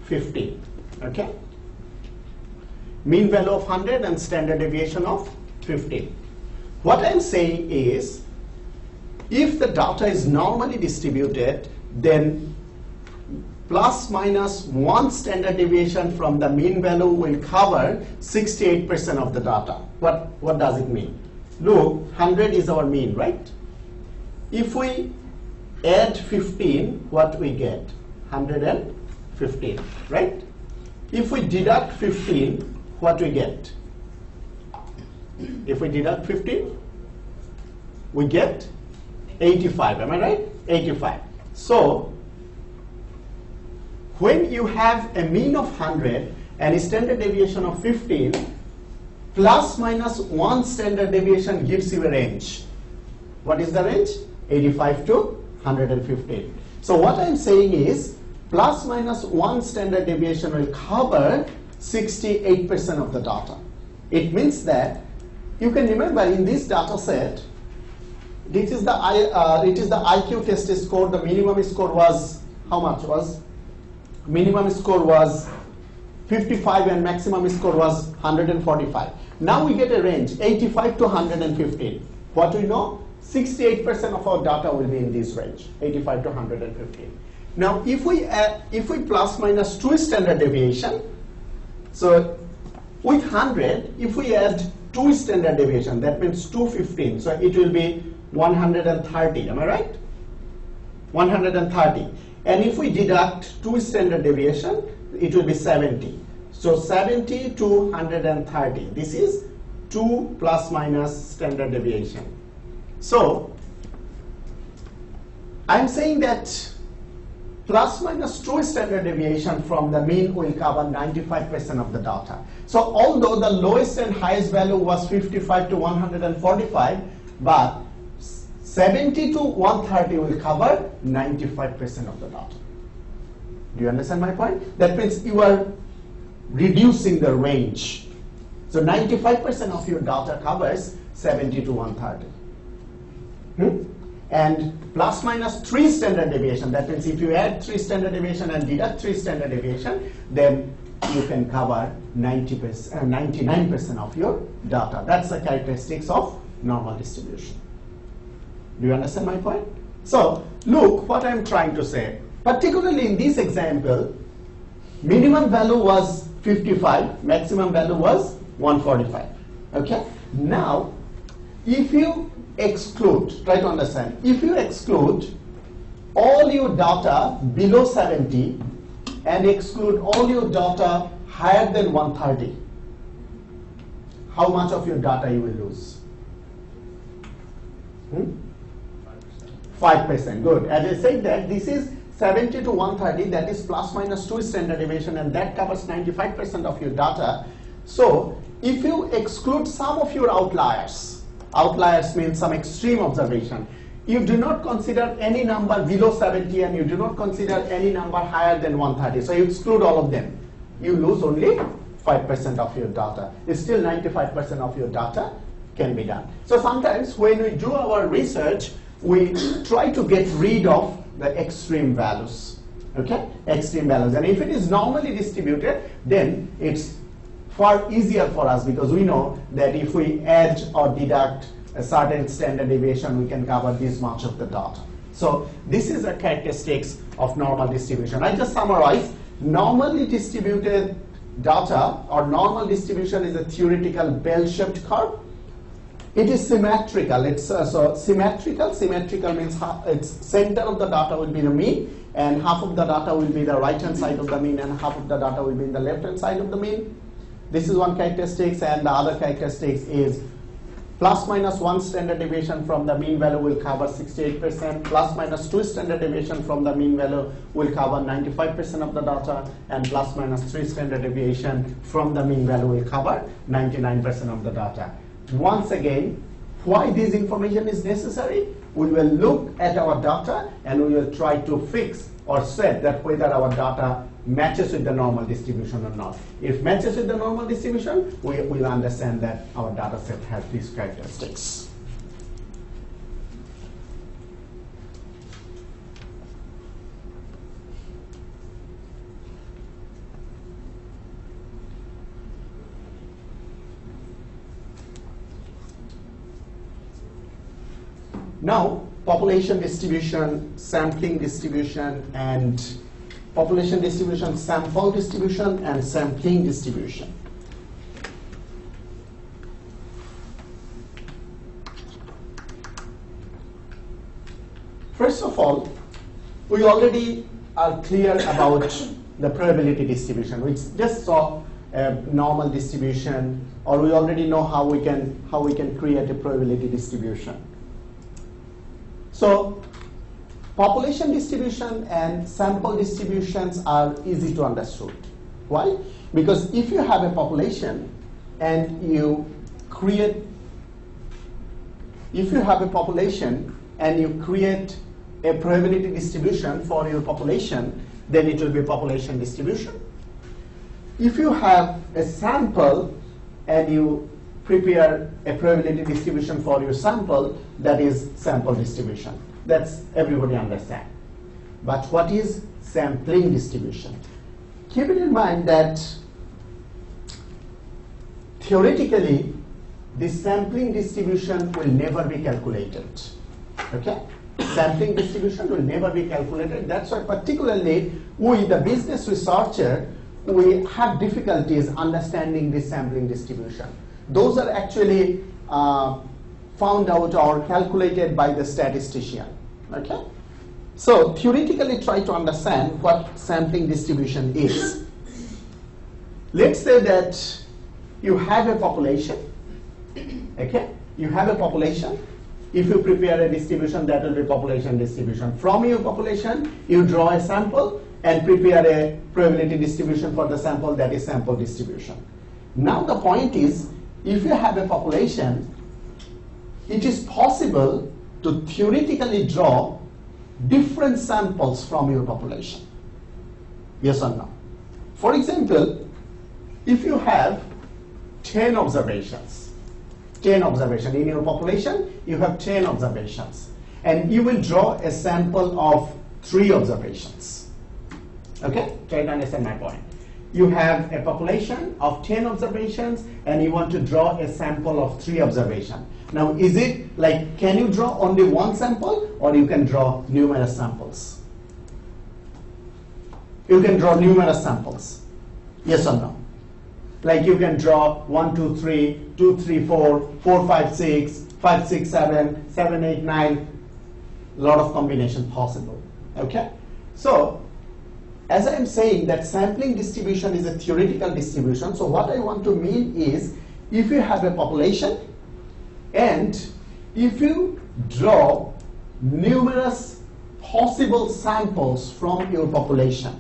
50. Okay? Mean value of 100 and standard deviation of 50. What I'm saying is, if the data is normally distributed, then plus minus one standard deviation from the mean value will cover 68% of the data. What, what does it mean? Look, 100 is our mean, right? If we add 15, what we get? 115, right? If we deduct 15, what we get? If we deduct 15, we get 85. Am I right? 85. So, when you have a mean of 100 and a standard deviation of 15, plus minus 1 standard deviation gives you a range. What is the range? 85 to 115. So what I'm saying is, plus minus 1 standard deviation will cover 68% of the data. It means that you can remember in this data set, this is the uh, it is the IQ test score. The minimum score was how much was? Minimum score was 55 and maximum score was 145. Now we get a range 85 to 115. What do we know? 68% of our data will be in this range, 85 to 115. Now, if we add, if we plus minus two standard deviation, so with 100, if we add two standard deviation, that means 215. So it will be 130. Am I right? 130. And if we deduct two standard deviation, it will be 70. So 70 to 130. This is 2 plus minus standard deviation. So I'm saying that plus minus 2 standard deviation from the mean will cover 95% of the data. So although the lowest and highest value was 55 to 145, but 70 to 130 will cover 95% of the data. Do you understand my point? That means you are reducing the range. So 95% of your data covers 70 to 130. Hmm? And plus minus 3 standard deviation, that means if you add 3 standard deviation and deduct 3 standard deviation, then you can cover 90%, uh, 99% of your data. That's the characteristics of normal distribution. Do you understand my point? So, look what I'm trying to say. Particularly in this example, minimum value was 55, maximum value was 145. Okay? Now, if you exclude, try to understand, if you exclude all your data below 70 and exclude all your data higher than 130, how much of your data you will lose? Hmm? 5%. Good. As I said that this is 70 to 130, that is plus minus 2 standard deviation, and that covers 95% of your data. So if you exclude some of your outliers, outliers means some extreme observation, you do not consider any number below 70 and you do not consider any number higher than 130. So you exclude all of them. You lose only 5% of your data. It's still 95% of your data can be done. So sometimes when we do our research, we try to get rid of the extreme values. Okay? Extreme values. And if it is normally distributed, then it's far easier for us because we know that if we add or deduct a certain standard deviation, we can cover this much of the data. So this is the characteristics of normal distribution. I just summarize. Normally distributed data or normal distribution is a theoretical bell-shaped curve it is symmetrical. It's uh, so symmetrical. Symmetrical means half, its center of the data will be the mean, and half of the data will be the right hand side of the mean, and half of the data will be in the left hand side of the mean. This is one characteristics, and the other characteristics is plus minus one standard deviation from the mean value will cover 68%, plus minus two standard deviation from the mean value will cover 95% of the data, and plus minus three standard deviation from the mean value will cover 99% of the data once again, why this information is necessary? We will look at our data and we will try to fix or set that whether our data matches with the normal distribution or not. If matches with the normal distribution, we will understand that our data set has these characteristics. Now, population distribution, sampling distribution, and population distribution, sample distribution, and sampling distribution. First of all, we already are clear about the probability distribution. We just saw a normal distribution, or we already know how we can how we can create a probability distribution. So population distribution and sample distributions are easy to understand. Why? Because if you have a population and you create, if you have a population and you create a probability distribution for your population, then it will be population distribution. If you have a sample and you prepare a probability distribution for your sample that is sample distribution. That's everybody understand. But what is sampling distribution? Keep it in mind that theoretically this sampling distribution will never be calculated. Okay? Sampling distribution will never be calculated. That's why particularly we, the business researcher, we have difficulties understanding this sampling distribution. Those are actually uh, found out or calculated by the statistician. Okay? So theoretically try to understand what sampling distribution is. Let's say that you have a population, okay? You have a population. If you prepare a distribution, that will be population distribution. From your population, you draw a sample and prepare a probability distribution for the sample, that is sample distribution. Now the point is, if you have a population, it is possible to theoretically draw different samples from your population. Yes or no? For example, if you have 10 observations, 10 observations in your population, you have 10 observations, and you will draw a sample of three observations. Okay? Try to understand my point. You have a population of 10 observations, and you want to draw a sample of three observations. Now, is it like, can you draw only one sample, or you can draw numerous samples? You can draw numerous samples. Yes or no? Like you can draw 1, 2, 3, 2, 3, 4, 4, 5, 6, 5, 6, 7, 7, 8, 9. lot of combination possible. Okay? So, as I am saying that sampling distribution is a theoretical distribution. So what I want to mean is if you have a population and if you draw numerous possible samples from your population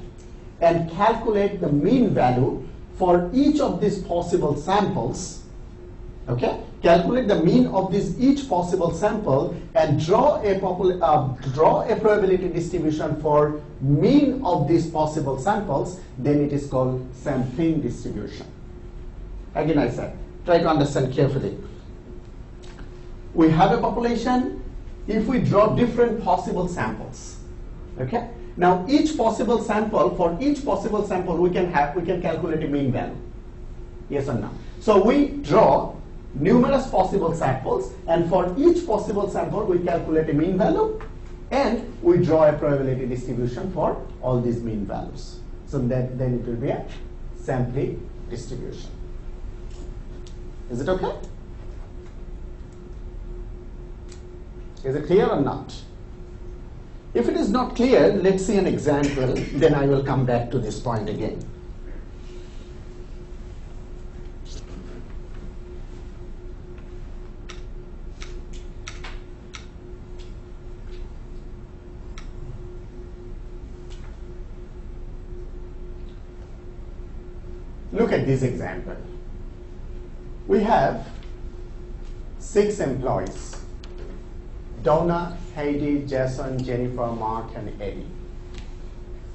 and calculate the mean value for each of these possible samples, okay, calculate the mean of this each possible sample and draw a, uh, draw a probability distribution for mean of these possible samples, then it is called sampling distribution. Again I said, try to understand carefully. We have a population, if we draw different possible samples, okay? Now each possible sample, for each possible sample we can have, we can calculate a mean value. Yes or no? So we draw numerous possible samples and for each possible sample we calculate a mean value and we draw a probability distribution for all these mean values. So that then it will be a sampling distribution. Is it okay? Is it clear or not? If it is not clear, let's see an example, then I will come back to this point again. Look at this example. We have six employees. Donna, Heidi, Jason, Jennifer, Mark, and Eddie.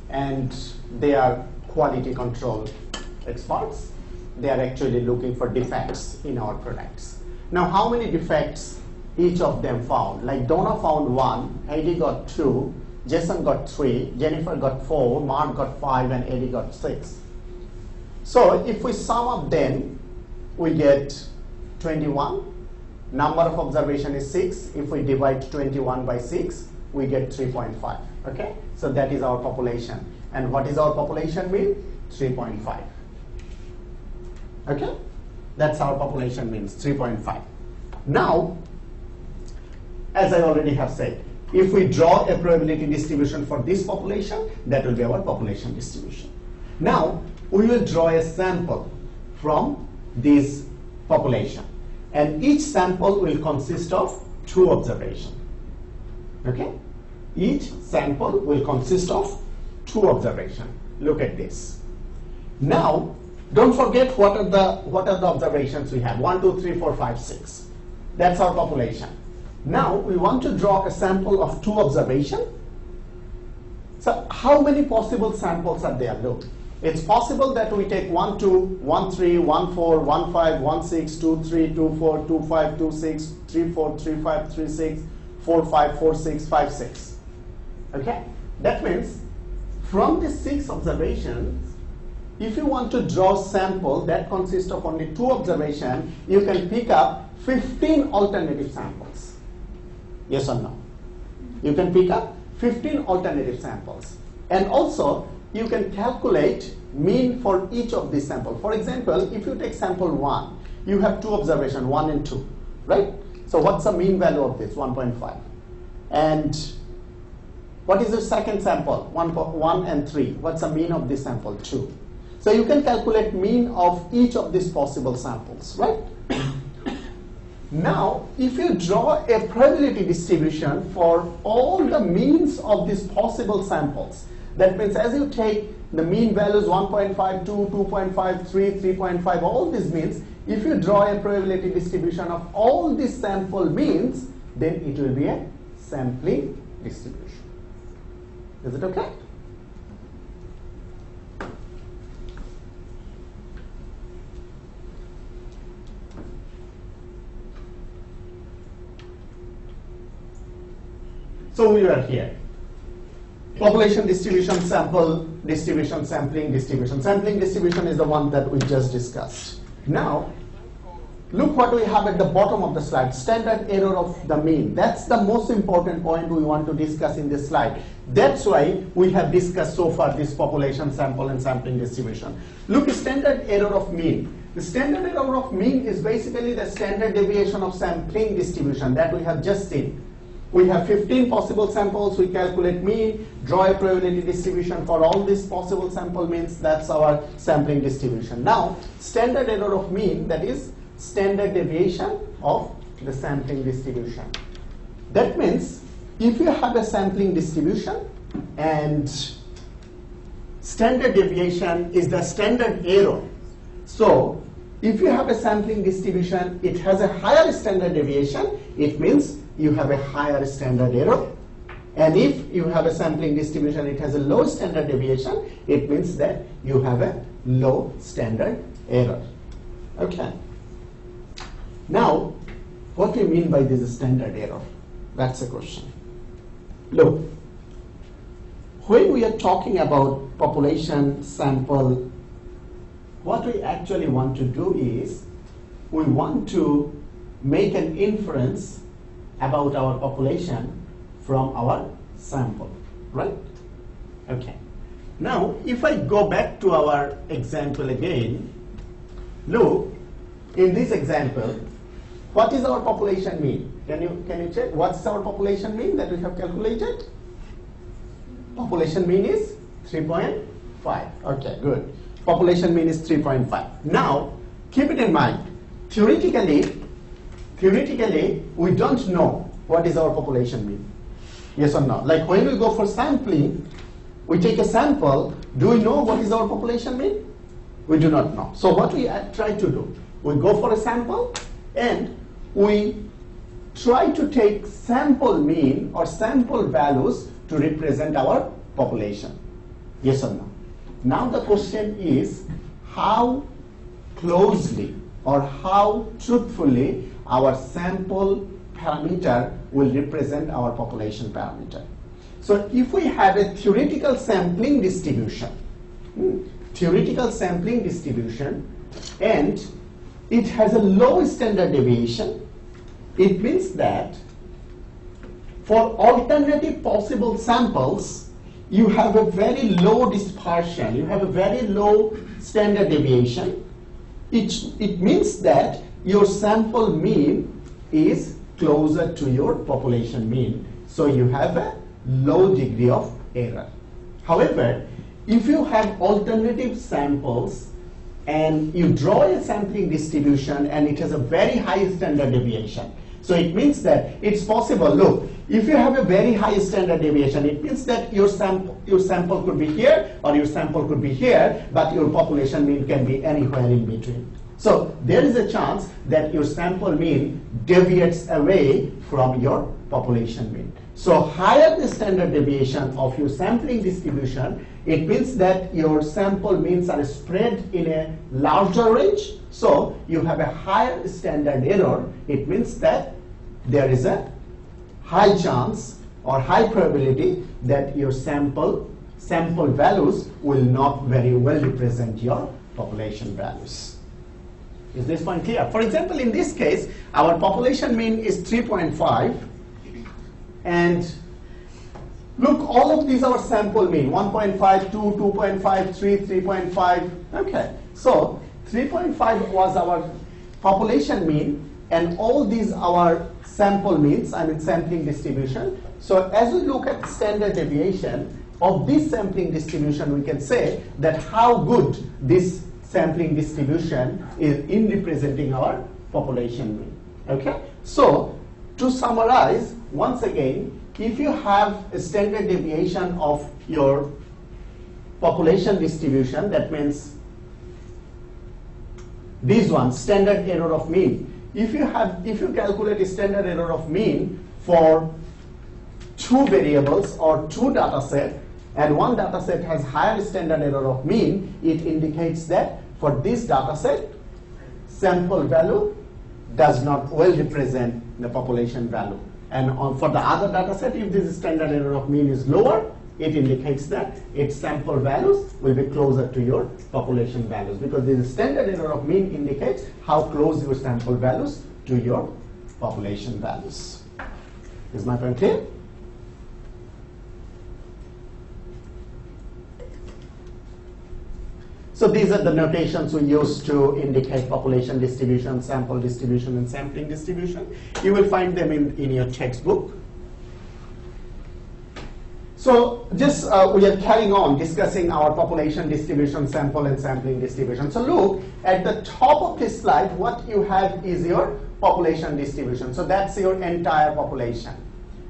And they are quality control experts. They are actually looking for defects in our products. Now, how many defects each of them found? Like Donna found one, Heidi got two, Jason got three, Jennifer got four, Mark got five, and Eddie got six. So if we sum up them, we get 21 Number of observation is 6. If we divide 21 by 6, we get 3.5. Okay? So that is our population. And what is our population mean? 3.5. Okay? That's our population means 3.5. Now, as I already have said, if we draw a probability distribution for this population, that will be our population distribution. Now, we will draw a sample from this population and each sample will consist of two observations. Okay? Each sample will consist of two observations. Look at this. Now, don't forget what are the what are the observations we have. One, two, three, four, five, six. That's our population. Now we want to draw a sample of two observations. So how many possible samples are there? Look. It's possible that we take 1, 2, 1, 3, 1, 4, 1, 5, 1, 6, 2, 3, 2, 4, 2, 5, 2, 6, 3, 4, 3, 5, 3, 6, 4, 5, 4, 6, 5, 6. Okay? That means from the six observations, if you want to draw sample that consists of only two observations, you can pick up 15 alternative samples. Yes or no? You can pick up 15 alternative samples. And also, you can calculate mean for each of these samples. For example, if you take sample 1, you have two observations, 1 and 2, right? So what's the mean value of this? 1.5. And what is the second sample? 1, 1 and 3. What's the mean of this sample? 2. So you can calculate mean of each of these possible samples, right? now, if you draw a probability distribution for all the means of these possible samples, that means as you take the mean values 1.5, 2, 2.5, 3, 3.5, all these means, if you draw a probability distribution of all these sample means, then it will be a sampling distribution. Is it okay? So we are here. Population distribution, sample distribution, sampling distribution. Sampling distribution is the one that we just discussed. Now, look what we have at the bottom of the slide, standard error of the mean. That's the most important point we want to discuss in this slide. That's why we have discussed so far this population sample and sampling distribution. Look, standard error of mean. The standard error of mean is basically the standard deviation of sampling distribution that we have just seen. We have 15 possible samples, we calculate mean, draw a probability distribution for all these possible sample means, that's our sampling distribution. Now, standard error of mean, that is standard deviation of the sampling distribution. That means if you have a sampling distribution and standard deviation is the standard error. So if you have a sampling distribution, it has a higher standard deviation, it means you have a higher standard error. And if you have a sampling distribution, it has a low standard deviation, it means that you have a low standard error. Okay. Now, what do you mean by this standard error? That's the question. Look, when we are talking about population sample, what we actually want to do is we want to make an inference about our population from our sample, right? Okay. Now, if I go back to our example again, look, in this example, what is our population mean? Can you, can you check? What's our population mean that we have calculated? Population mean is 3.5. Okay, good. Population mean is 3.5. Now, keep it in mind, theoretically, theoretically, we don't know what is our population mean. Yes or no? Like when we go for sampling, we take a sample, do we know what is our population mean? We do not know. So what we uh, try to do, we go for a sample and we try to take sample mean or sample values to represent our population. Yes or no? Now the question is how closely or how truthfully our sample parameter will represent our population parameter. So if we have a theoretical sampling distribution, hmm, theoretical sampling distribution, and it has a low standard deviation, it means that for alternative possible samples, you have a very low dispersion, you have a very low standard deviation. It, it means that your sample mean is closer to your population mean. So you have a low degree of error. However, if you have alternative samples and you draw a sampling distribution and it has a very high standard deviation, so it means that it's possible, look, if you have a very high standard deviation, it means that your sample, your sample could be here or your sample could be here, but your population mean can be anywhere in between. So there is a chance that your sample mean deviates away from your population mean. So higher the standard deviation of your sampling distribution, it means that your sample means are spread in a larger range. So you have a higher standard error. It means that there is a high chance or high probability that your sample sample values will not very well represent your population values. Is this point clear? For example, in this case, our population mean is 3.5 and look, all of these are sample mean, 1.5, 2, 2.5, 3, 3.5. Okay, so 3.5 was our population mean and all these our sample means, I mean sampling distribution. So as we look at standard deviation of this sampling distribution, we can say that how good this sampling distribution is in representing our population mean. Okay? So to summarize, once again, if you have a standard deviation of your population distribution, that means these ones, standard error of mean. If you have, if you calculate a standard error of mean for two variables or two data set, and one data set has higher standard error of mean, it indicates that for this data set, sample value does not well represent the population value. And on, for the other data set, if this standard error of mean is lower, it indicates that its sample values will be closer to your population values because the standard error of mean indicates how close your sample values to your population values. Is my point clear? So these are the notations we use to indicate population distribution, sample distribution, and sampling distribution. You will find them in, in your textbook. So just uh, we are carrying on discussing our population distribution, sample and sampling distribution. So look, at the top of this slide, what you have is your population distribution. So that's your entire population.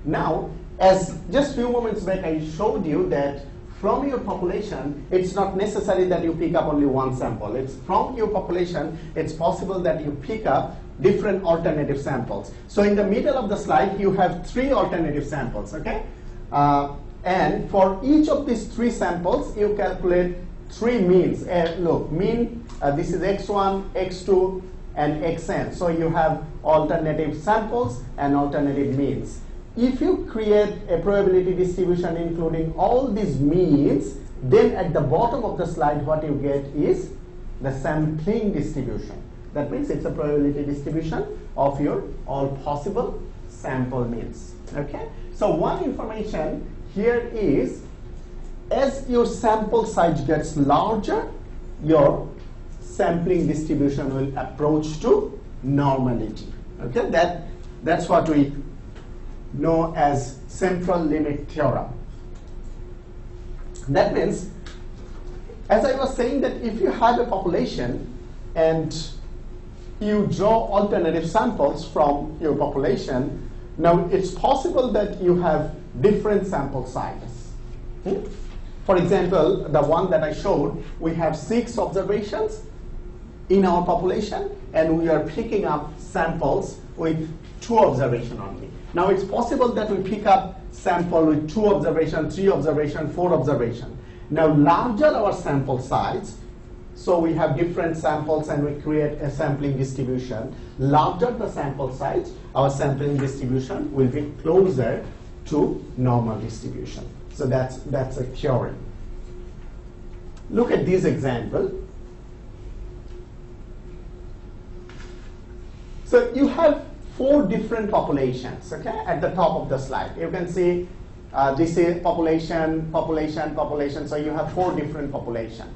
Now, as just few moments back I showed you that from your population, it's not necessary that you pick up only one sample. It's from your population, it's possible that you pick up different alternative samples. So in the middle of the slide, you have three alternative samples, okay? Uh, and for each of these three samples, you calculate three means. Uh, look, mean, uh, this is x1, x2, and xn. So you have alternative samples and alternative means if you create a probability distribution including all these means, then at the bottom of the slide what you get is the sampling distribution. That means it's a probability distribution of your all possible sample means. Okay? So one information here is as your sample size gets larger, your sampling distribution will approach to normality. Okay? That, that's what we known as central limit theorem. That means, as I was saying that if you have a population and you draw alternative samples from your population, now it's possible that you have different sample sizes. Hmm? For example, the one that I showed, we have six observations in our population and we are picking up samples with two observations only. Now it's possible that we pick up sample with two observation, three observation, four observation. Now larger our sample size, so we have different samples and we create a sampling distribution. Larger the sample size, our sampling distribution will be closer to normal distribution. So that's, that's a theory. Look at this example. So you have four different populations, okay, at the top of the slide. You can see uh, this is population, population, population, so you have four different population.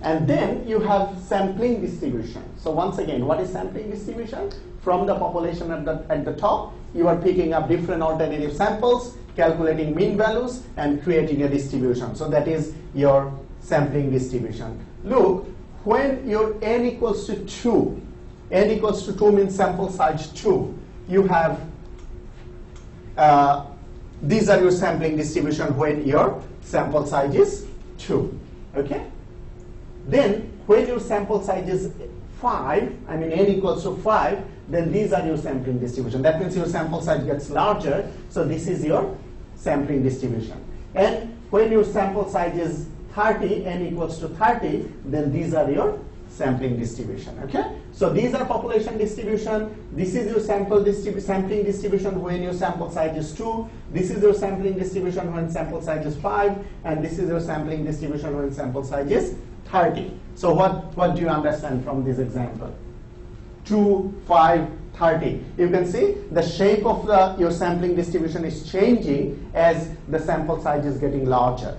And then you have sampling distribution. So once again, what is sampling distribution? From the population at the, at the top, you are picking up different alternative samples, calculating mean values, and creating a distribution. So that is your sampling distribution. Look, when your n equals to 2, n equals to 2 means sample size 2. You have, uh, these are your sampling distribution when your sample size is 2. Okay? Then, when your sample size is 5, I mean n equals to 5, then these are your sampling distribution. That means your sample size gets larger, so this is your sampling distribution. And when your sample size is 30, n equals to 30, then these are your sampling distribution. Okay? So these are population distribution. This is your sample distribu sampling distribution when your sample size is 2. This is your sampling distribution when sample size is 5. And this is your sampling distribution when sample size is 30. So what, what do you understand from this example? 2, 5, 30. You can see the shape of the, your sampling distribution is changing as the sample size is getting larger.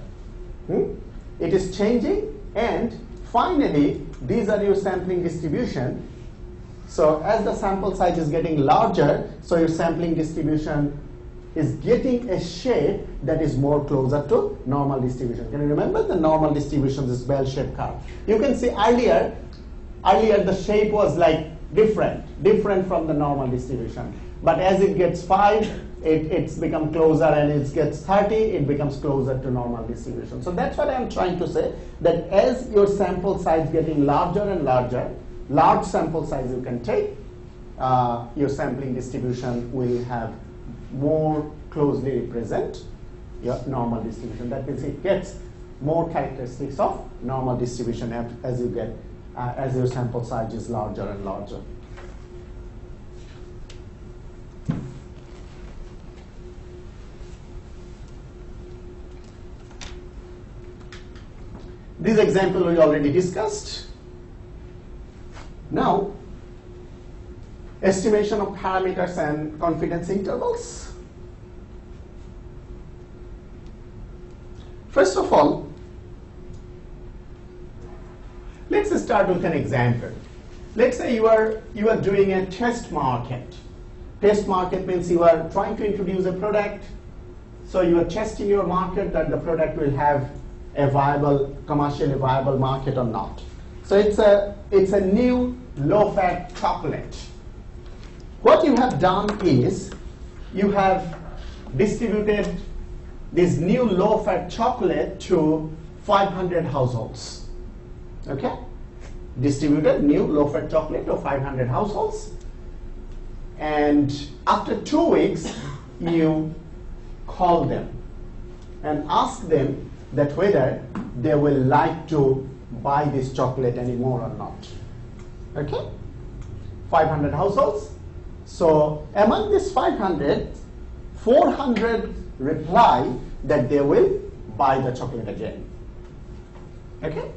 Hmm? It is changing and finally these are your sampling distribution. So as the sample size is getting larger, so your sampling distribution is getting a shape that is more closer to normal distribution. Can you remember the normal distribution, this bell-shaped curve? You can see earlier, earlier the shape was like different, different from the normal distribution. But as it gets 5, it, it's become closer and it gets 30, it becomes closer to normal distribution. So that's what I'm trying to say, that as your sample size getting larger and larger, large sample size you can take, uh, your sampling distribution will have more closely represent your normal distribution. That means it gets more characteristics of normal distribution as you get, uh, as your sample size is larger and larger. This example we already discussed. Now, estimation of parameters and confidence intervals. First of all, let's start with an example. Let's say you are, you are doing a test market. Test market means you are trying to introduce a product, so you are testing your market that the product will have a viable, commercially viable market or not. So it's a, it's a new low-fat chocolate. What you have done is you have distributed this new low-fat chocolate to 500 households. Okay? Distributed new low-fat chocolate to 500 households. And after two weeks, you call them and ask them that whether they will like to buy this chocolate anymore or not. Okay? 500 households. So among these 500, 400 reply that they will buy the chocolate again. Okay?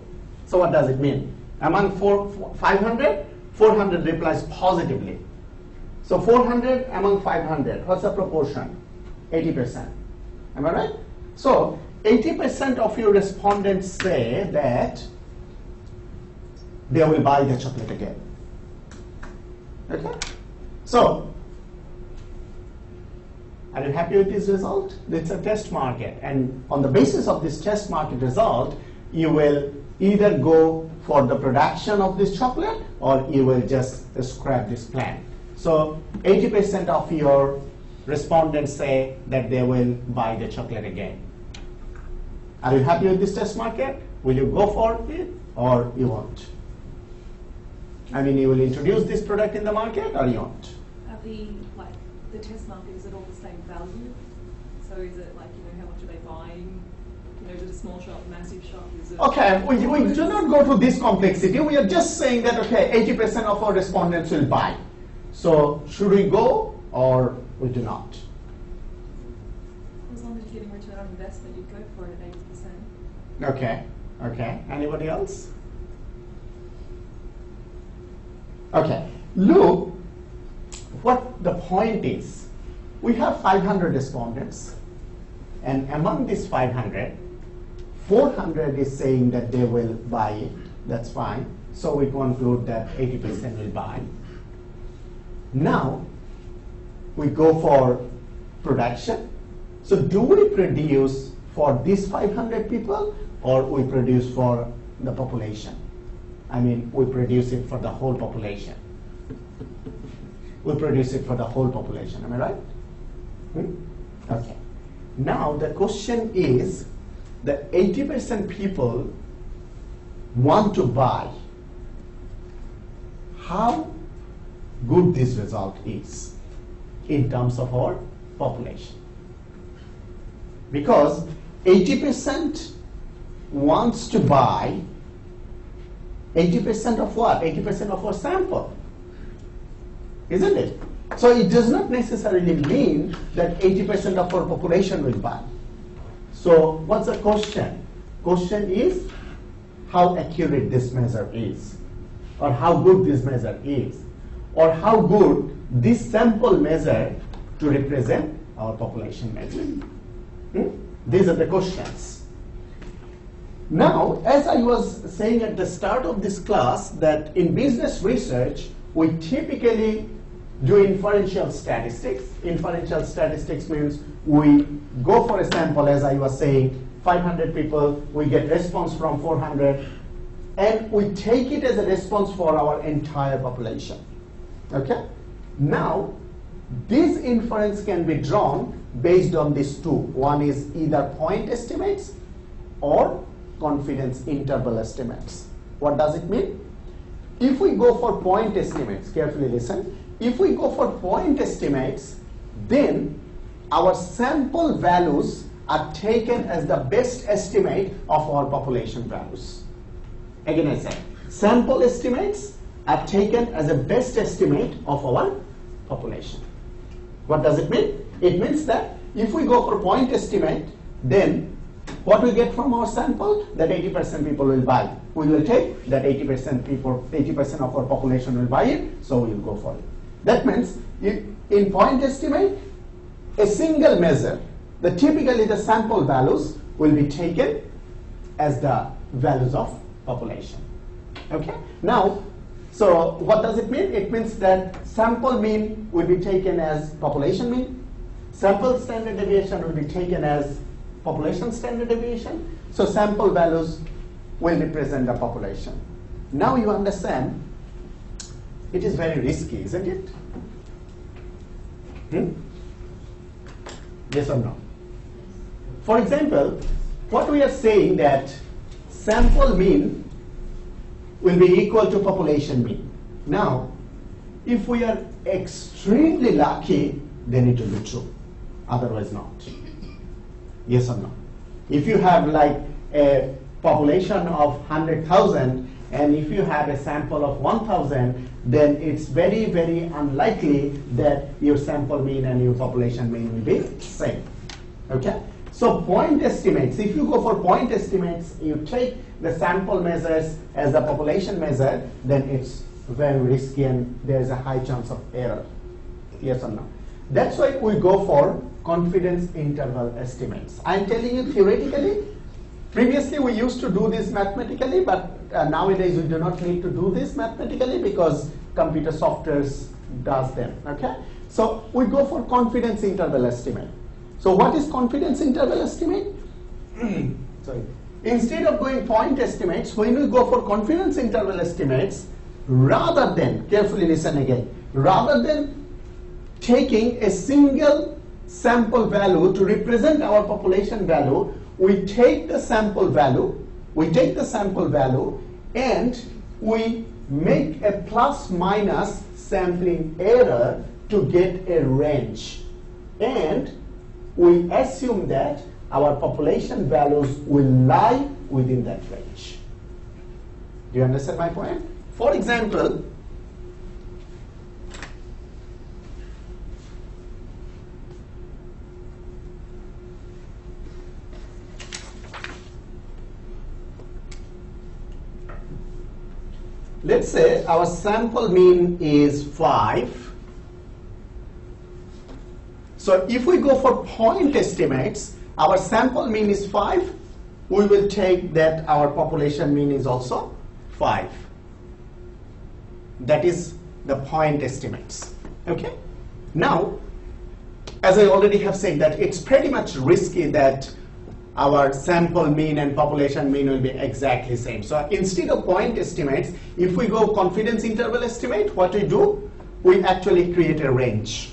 So what does it mean? Among four, 500, 400 replies positively. So 400 among 500, what's the proportion? 80%. Am I right? So 80% of your respondents say that they will buy the chocolate again. Okay? So, are you happy with this result? It's a test market. And on the basis of this test market result, you will either go for the production of this chocolate or you will just scrap this plan. So 80% of your respondents say that they will buy the chocolate again. Are you happy with this test market? Will you go for it or you won't? I mean, you will introduce this product in the market or you won't? Are the, like, the test market, is it all the same value? So is it like, you know, how much are they buying? You know, is it a small shop, massive shop? Is it Okay, we, we do not go to this complexity. We are just saying that, okay, 80% of our respondents will buy. So should we go or we do not? As long as you're getting return on investment, you'd go for it at eighty percent. Okay, okay. Anybody else? Okay, look, what the point is, we have 500 respondents, and among these 500, 400 is saying that they will buy it, that's fine. So we conclude that 80% will buy. Now, we go for production. So do we produce for these 500 people or we produce for the population? I mean, we produce it for the whole population. We produce it for the whole population, am I right? Hmm? Okay. Now the question is, the 80% people want to buy how good this result is in terms of our population. Because 80% wants to buy 80% of what? 80% of our sample. Isn't it? So it does not necessarily mean that 80% of our population will buy. So what's the question? Question is how accurate this measure is, or how good this measure is, or how good this sample measure to represent our population measure. Hmm? These are the questions. Now, as I was saying at the start of this class, that in business research, we typically do inferential statistics. Inferential statistics means we go for a sample, as I was saying, 500 people, we get response from 400, and we take it as a response for our entire population. Okay? Now, this inference can be drawn based on these two. One is either point estimates or confidence interval estimates. What does it mean? If we go for point estimates, carefully listen, if we go for point estimates, then our sample values are taken as the best estimate of our population values. Again I say, sample estimates are taken as a best estimate of our population. What does it mean? It means that if we go for point estimate, then what we get from our sample? That 80% people will buy. We will take that 80% people, 80% of our population will buy it, so we will go for it. That means in point estimate, a single measure, the typically the sample values will be taken as the values of population. Okay? Now, so what does it mean? It means that sample mean will be taken as population mean, sample standard deviation will be taken as population standard deviation. So sample values will represent the population. Now you understand it is very risky, isn't it? Hmm? Yes or no? For example, what we are saying that sample mean will be equal to population mean. Now, if we are extremely lucky, then it will be true. Otherwise not. Yes or no? If you have like a population of 100,000 and if you have a sample of 1,000, then it's very, very unlikely that your sample mean and your population mean will be same. Okay? So point estimates, if you go for point estimates, you take the sample measures as a population measure, then it's very risky and there's a high chance of error. Yes or no? That's why we go for confidence interval estimates. I'm telling you theoretically, previously we used to do this mathematically, but uh, nowadays we do not need to do this mathematically because computer softwares does them, okay? So we go for confidence interval estimate. So what is confidence interval estimate? Sorry. Instead of going point estimates, when we go for confidence interval estimates, rather than, carefully listen again, rather than taking a single sample value to represent our population value, we take the sample value, we take the sample value and we make a plus minus sampling error to get a range. And we assume that our population values will lie within that range. Do you understand my point? For example, let's say our sample mean is 5. So if we go for point estimates, our sample mean is 5, we will take that our population mean is also 5. That is the point estimates. Okay? Now, as I already have said that it's pretty much risky that our sample mean and population mean will be exactly same. So instead of point estimates, if we go confidence interval estimate, what we do? We actually create a range.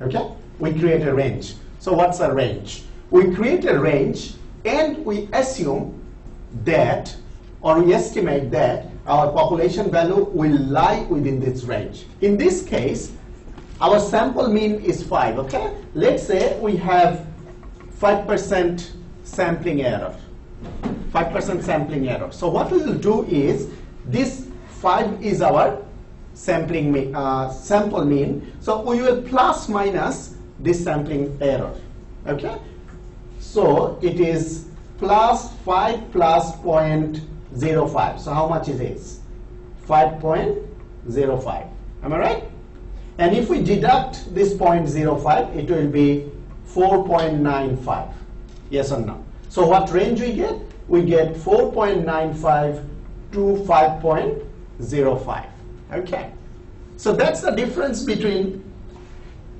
Okay? We create a range. So what's a range? We create a range and we assume that or we estimate that our population value will lie within this range. In this case, our sample mean is 5, okay? Let's say we have 5% sampling error. 5% sampling error. So what we will do is, this 5 is our sampling mean, uh, sample mean. So we will plus minus this sampling error, okay? So it is plus 5 plus 0.05. So how much is this? 5.05. Am I right? And if we deduct this 0.05, it will be 4.95. Yes or no? So what range we get? We get 4.95 to 5.05. Okay. So that's the difference between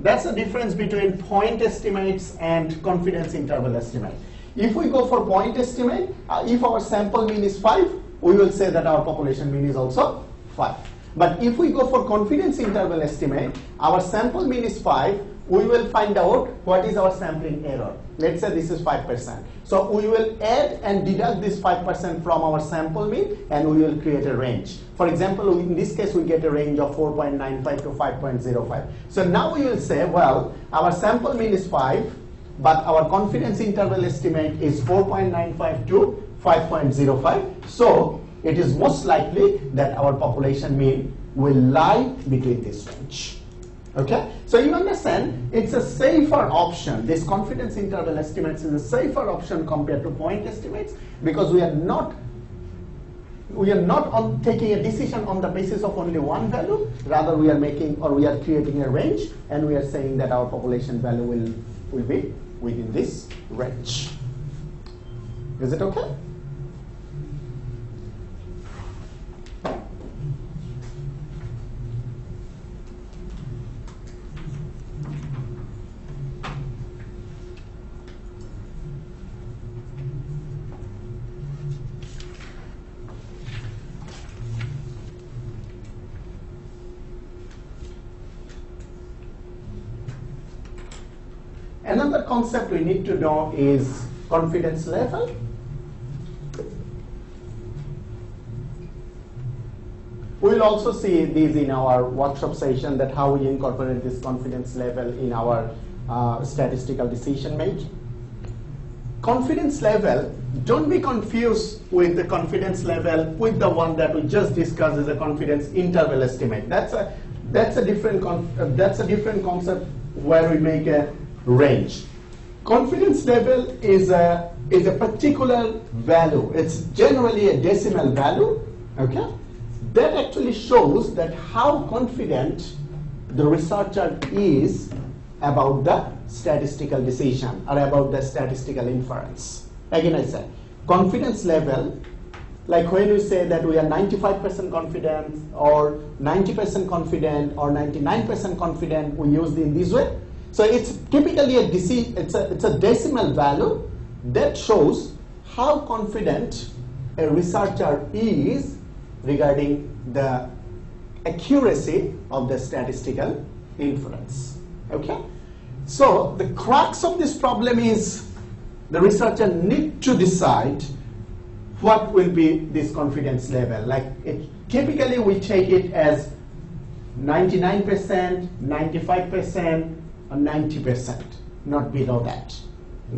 that's the difference between point estimates and confidence interval estimate. If we go for point estimate, uh, if our sample mean is 5, we will say that our population mean is also 5. But if we go for confidence interval estimate, our sample mean is 5, we will find out what is our sampling error. Let's say this is 5%. So we will add and deduct this 5% from our sample mean and we will create a range. For example, in this case, we get a range of 4.95 to 5.05. So now we will say, well, our sample mean is 5, but our confidence interval estimate is 4.95 to 5.05. So it is most likely that our population mean will lie between this range. Okay? So you understand, it's a safer option. This confidence interval estimates is a safer option compared to point estimates because we are not we are not on taking a decision on the basis of only one value. Rather, we are making or we are creating a range, and we are saying that our population value will will be within this range. Is it okay? Concept we need to know is confidence level. We will also see these in our workshop session that how we incorporate this confidence level in our uh, statistical decision making. Confidence level, don't be confused with the confidence level with the one that we just discussed as a confidence interval estimate. That's a that's a different uh, that's a different concept where we make a range. Confidence level is a, is a particular value. It's generally a decimal value, okay? That actually shows that how confident the researcher is about the statistical decision or about the statistical inference. Again, I said, confidence level, like when we say that we are 95% confident or 90% confident or 99% confident, we use it in this way. So it's typically a, it's a, it's a decimal value that shows how confident a researcher is regarding the accuracy of the statistical inference. Okay? So the crux of this problem is the researcher need to decide what will be this confidence level. Like it, typically we take it as 99%, 95%, or 90%, not below that.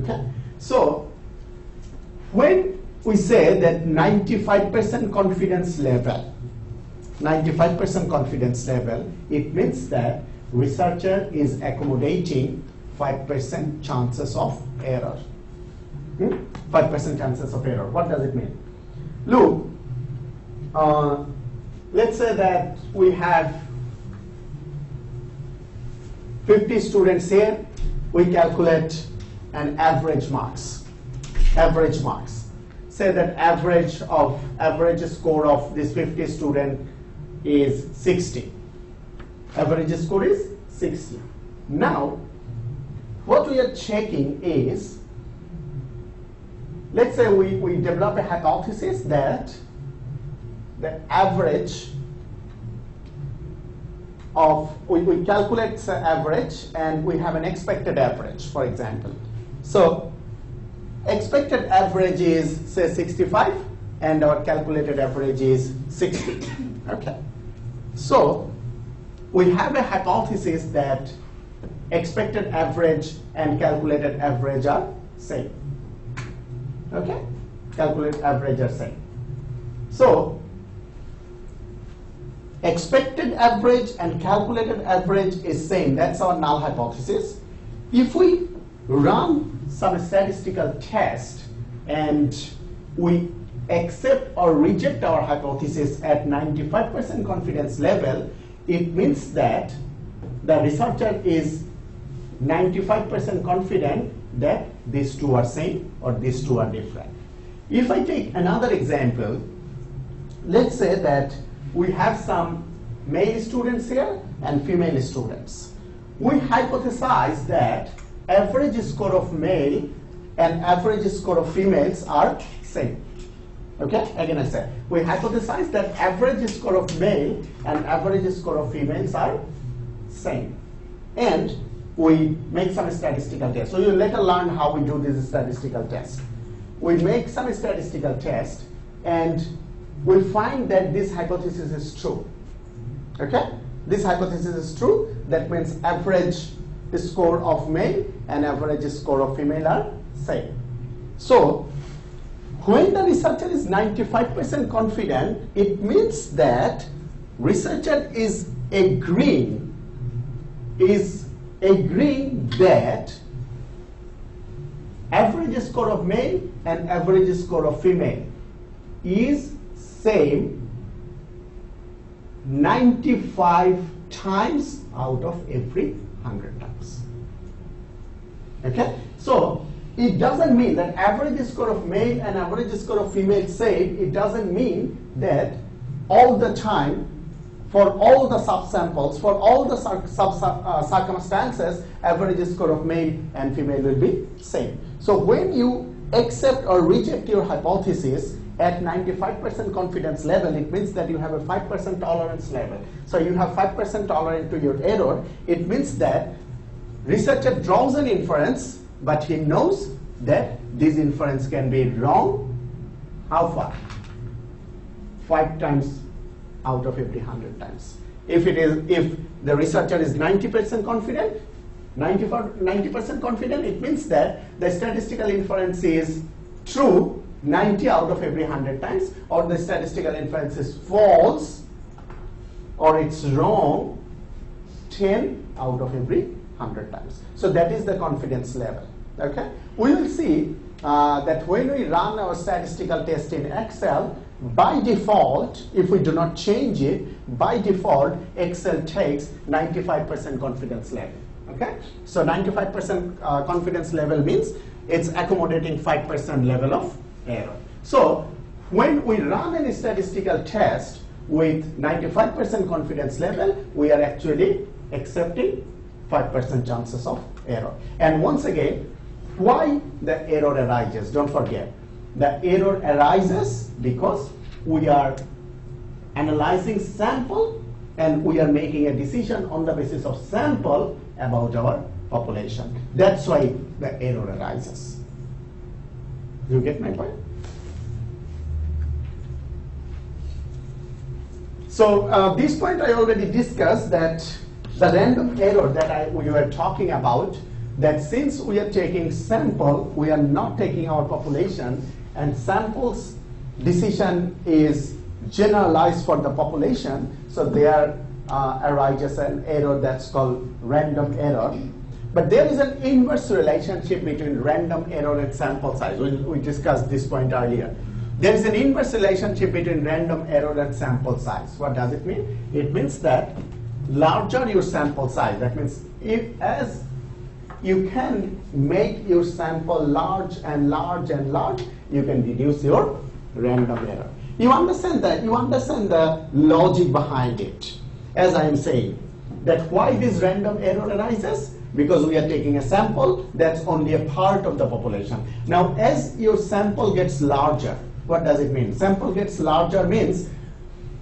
Okay? So, when we say that 95% confidence level, 95% confidence level, it means that researcher is accommodating 5% chances of error. Hmm? 5% chances of error. What does it mean? Look, uh, let's say that we have 50 students here, we calculate an average marks. Average marks. Say that average of average score of this 50 student is 60. Average score is 60. Now, what we are checking is, let's say we, we develop a hypothesis that the average of, we, we calculate the average and we have an expected average, for example. So expected average is say 65 and our calculated average is 60. Okay. So we have a hypothesis that expected average and calculated average are same. Okay? Calculated average are same. So expected average and calculated average is same. That's our null hypothesis. If we run some statistical test and we accept or reject our hypothesis at 95% confidence level, it means that the researcher is 95% confident that these two are same or these two are different. If I take another example, let's say that we have some male students here and female students. We hypothesize that average score of male and average score of females are same. Okay, again I said, we hypothesize that average score of male and average score of females are same. And we make some statistical tests. So you later learn how we do this statistical test. We make some statistical test and we find that this hypothesis is true. Okay? This hypothesis is true. That means average score of male and average score of female are same. So when the researcher is 95% confident, it means that researcher is agreeing is agreeing that average score of male and average score of female is same 95 times out of every 100 times. Okay? So, it doesn't mean that average score of male and average score of female same, it doesn't mean that all the time for all the subsamples, for all the sub, sub, uh, circumstances, average score of male and female will be same. So when you accept or reject your hypothesis at 95% confidence level, it means that you have a 5% tolerance level. So you have 5% tolerance to your error. It means that researcher draws an inference, but he knows that this inference can be wrong. How far? Five times out of every 100 times. If it is, if the researcher is 90% confident, 90% confident, it means that the statistical inference is true 90 out of every 100 times, or the statistical inference is false, or it's wrong 10 out of every 100 times. So that is the confidence level. Okay, we will see uh, that when we run our statistical test in Excel, by default, if we do not change it, by default, Excel takes 95% confidence level. Okay? So 95% uh, confidence level means it's accommodating 5% level of error. So when we run a statistical test with 95% confidence level, we are actually accepting 5% chances of error. And once again, why the error arises? Don't forget, the error arises because we are analyzing sample and we are making a decision on the basis of sample about our population. That's why the error arises. You get my point? So uh, this point I already discussed that the random error that I, we were talking about, that since we are taking sample, we are not taking our population, and samples decision is generalized for the population, so there uh, arises an error that's called random error. But there is an inverse relationship between random error and sample size. We, we discussed this point earlier. There is an inverse relationship between random error and sample size. What does it mean? It means that larger your sample size, that means if as you can make your sample large and large and large, you can reduce your random error. You understand that? You understand the logic behind it. As I am saying, that why this random error arises? Because we are taking a sample that's only a part of the population. Now, as your sample gets larger, what does it mean? Sample gets larger means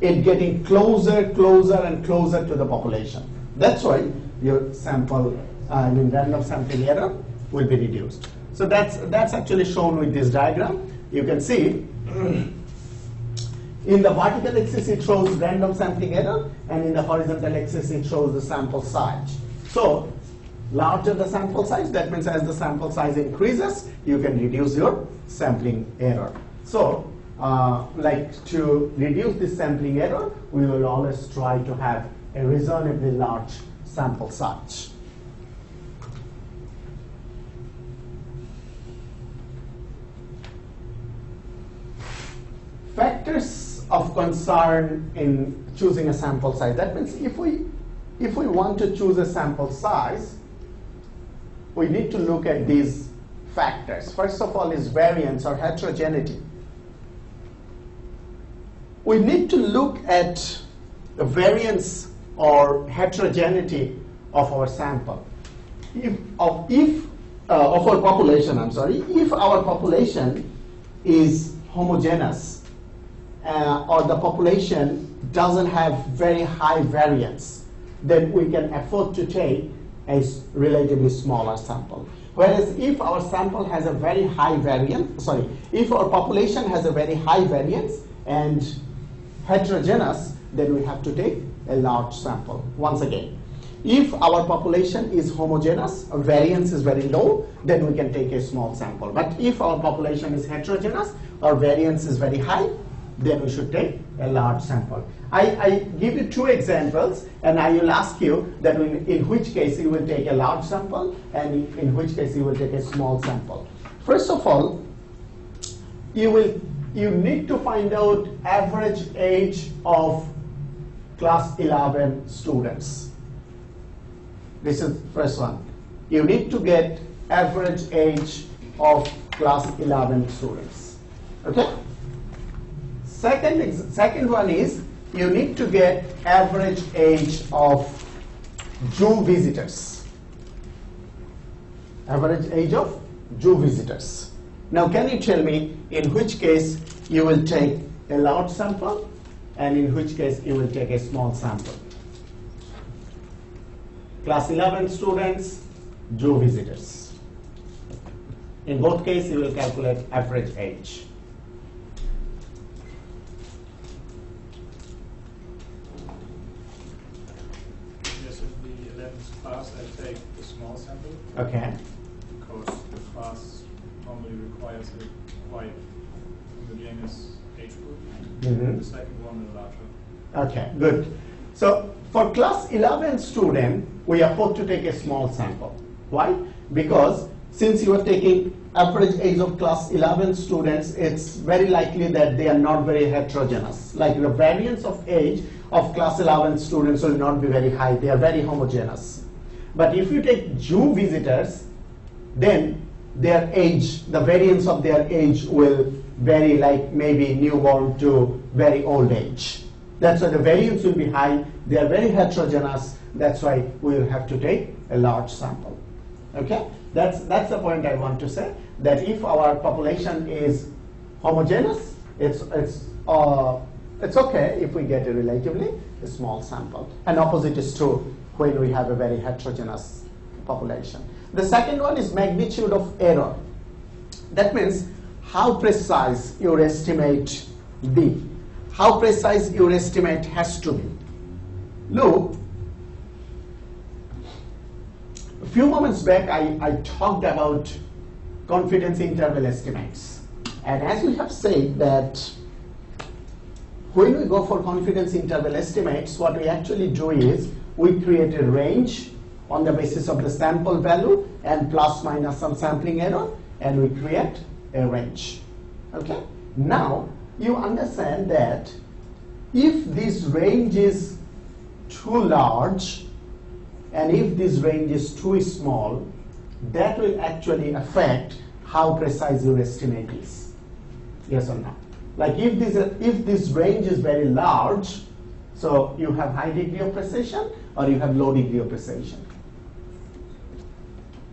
it getting closer, closer, and closer to the population. That's why your sample, I mean random sampling error will be reduced. So that's, that's actually shown with this diagram. You can see In the vertical axis, it shows random sampling error, and in the horizontal axis, it shows the sample size. So, larger the sample size, that means as the sample size increases, you can reduce your sampling error. So, uh, like to reduce this sampling error, we will always try to have a reasonably large sample size. Factors of concern in choosing a sample size. That means if we, if we want to choose a sample size, we need to look at these factors. First of all is variance or heterogeneity. We need to look at the variance or heterogeneity of our sample. If, of, if uh, of our population, I'm sorry, if our population is homogeneous uh, or the population doesn't have very high variance, then we can afford to take a relatively smaller sample. Whereas if our sample has a very high variance, sorry, if our population has a very high variance and heterogeneous, then we have to take a large sample. Once again, if our population is homogeneous, variance is very low, then we can take a small sample. But if our population is heterogeneous or variance is very high, then we should take a large sample. I, I give you two examples, and I will ask you that in, in which case you will take a large sample, and in, which case you will take a small sample. First of all, you will you need to find out average age of class 11 students. This is first one. You need to get average age of class 11 students. Okay? Second, second one is you need to get average age of Jew visitors. Average age of Jew visitors. Now can you tell me in which case you will take a large sample and in which case you will take a small sample? Class 11 students, Jew visitors. In both cases you will calculate average age. Okay. because the class normally requires a quite homogeneous age group. Mhm. The second one is larger. Okay, good. So for class 11 student, we afford to take a small sample. Why? Because since you are taking average age of class 11 students, it's very likely that they are not very heterogeneous. Like the variance of age of class 11 students will not be very high. They are very homogeneous. But if you take Jew visitors, then their age, the variance of their age will vary like maybe newborn to very old age. That's why the variance will be high. They are very heterogeneous. That's why we will have to take a large sample. Okay? That's, that's the point I want to say, that if our population is homogeneous, it's, it's, uh, it's okay if we get a relatively small sample. And opposite is true when we have a very heterogeneous population. The second one is magnitude of error. That means how precise your estimate be. How precise your estimate has to be. Look, a few moments back I, I talked about confidence interval estimates. And as we have said that when we go for confidence interval estimates, what we actually do is we create a range on the basis of the sample value and plus minus some sampling error, and we create a range. Okay? Now, you understand that if this range is too large and if this range is too small, that will actually affect how precise your estimate is. Yes or no? Like if this, if this range is very large, so you have high degree of precision or you have low degree of precision.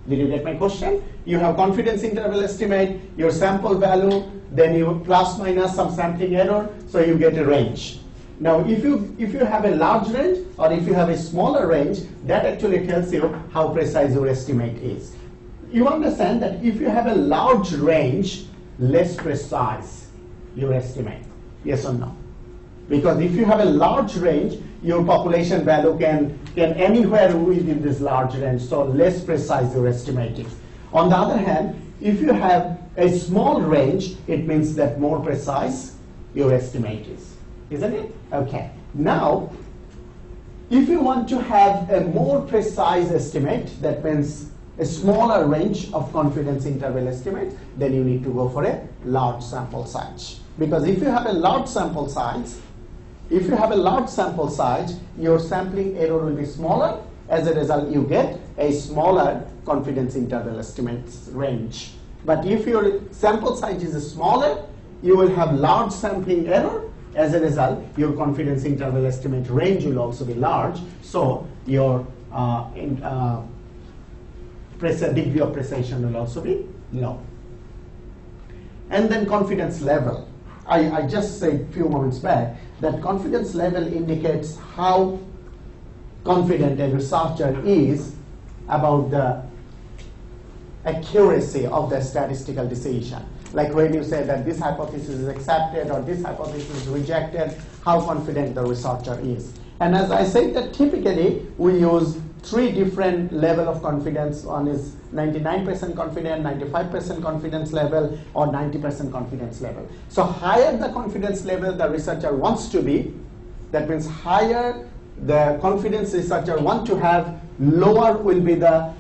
Did you get my question? You have confidence interval estimate, your sample value, then you plus minus some sampling error, so you get a range. Now, if you, if you have a large range or if you have a smaller range, that actually tells you how precise your estimate is. You understand that if you have a large range, less precise your estimate. Yes or no? Because if you have a large range, your population value can, can anywhere within this large range, so less precise your estimate is. On the other hand, if you have a small range, it means that more precise your estimate is. Isn't it? Okay. Now, if you want to have a more precise estimate, that means a smaller range of confidence interval estimate, then you need to go for a large sample size. Because if you have a large sample size, if you have a large sample size, your sampling error will be smaller. As a result, you get a smaller confidence interval estimates range. But if your sample size is smaller, you will have large sampling error. As a result, your confidence interval estimate range will also be large. So your uh, in, uh, degree of precision will also be low. And then confidence level. I, I just said a few moments back that confidence level indicates how confident a researcher is about the accuracy of the statistical decision. Like when you say that this hypothesis is accepted or this hypothesis is rejected, how confident the researcher is. And as I said that typically we use three different level of confidence. One is 99% confident, 95% confidence level, or 90% confidence level. So higher the confidence level the researcher wants to be, that means higher the confidence researcher want to have, lower will be the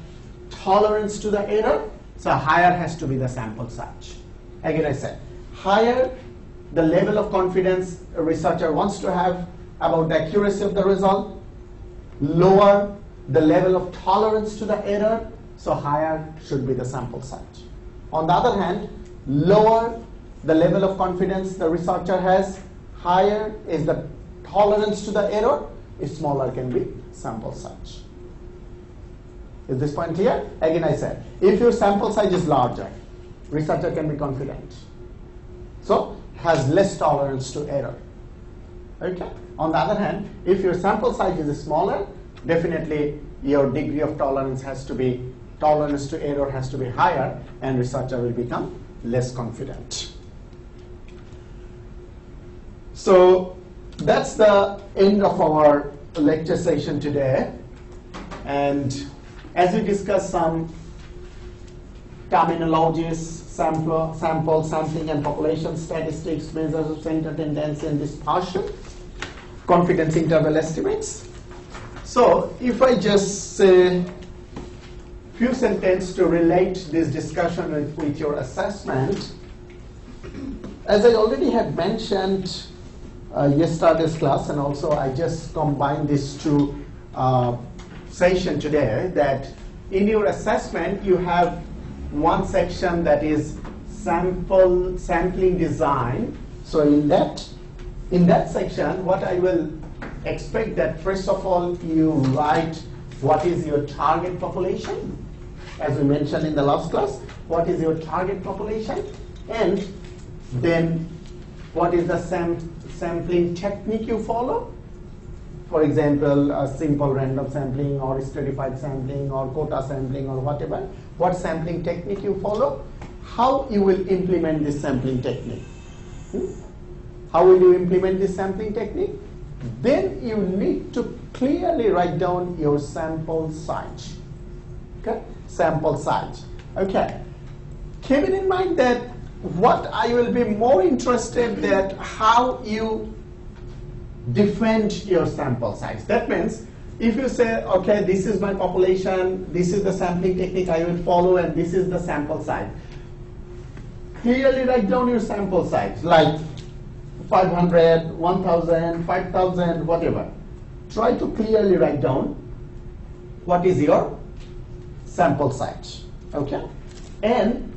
tolerance to the error, so higher has to be the sample size. Again I said, higher the level of confidence a researcher wants to have about the accuracy of the result, lower the level of tolerance to the error, so higher should be the sample size. On the other hand, lower the level of confidence the researcher has, higher is the tolerance to the error, smaller can be sample size. Is this point clear? Again I said, if your sample size is larger, researcher can be confident. So, has less tolerance to error. Okay? On the other hand, if your sample size is smaller, definitely your degree of tolerance has to be, tolerance to error has to be higher and researcher will become less confident. So that's the end of our lecture session today. And as we discuss some terminologies, sample, sample sampling and population statistics, measures of center tendency and dispersion, confidence interval estimates, so if I just say few sentences to relate this discussion with, with your assessment, as I already had mentioned uh, yesterday's class, and also I just combined these two uh, session today, that in your assessment you have one section that is sample sampling design. So in that in that section, what I will expect that first of all you write what is your target population, as we mentioned in the last class, what is your target population, and then what is the sam sampling technique you follow. For example, a simple random sampling or stratified sampling or quota sampling or whatever. What sampling technique you follow, how you will implement this sampling technique. Hmm? How will you implement this sampling technique? Then you need to clearly write down your sample size. Okay? Sample size. Okay. Keeping in mind that what I will be more interested that how you defend your sample size. That means if you say, okay, this is my population, this is the sampling technique I will follow, and this is the sample size. Clearly write down your sample size, like 500, 1000, 5000, whatever. Try to clearly write down what is your sample size. Okay? And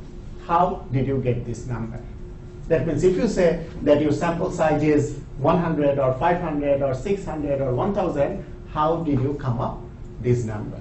how did you get this number? That means if you say that your sample size is 100 or 500 or 600 or 1000, how did you come up this number?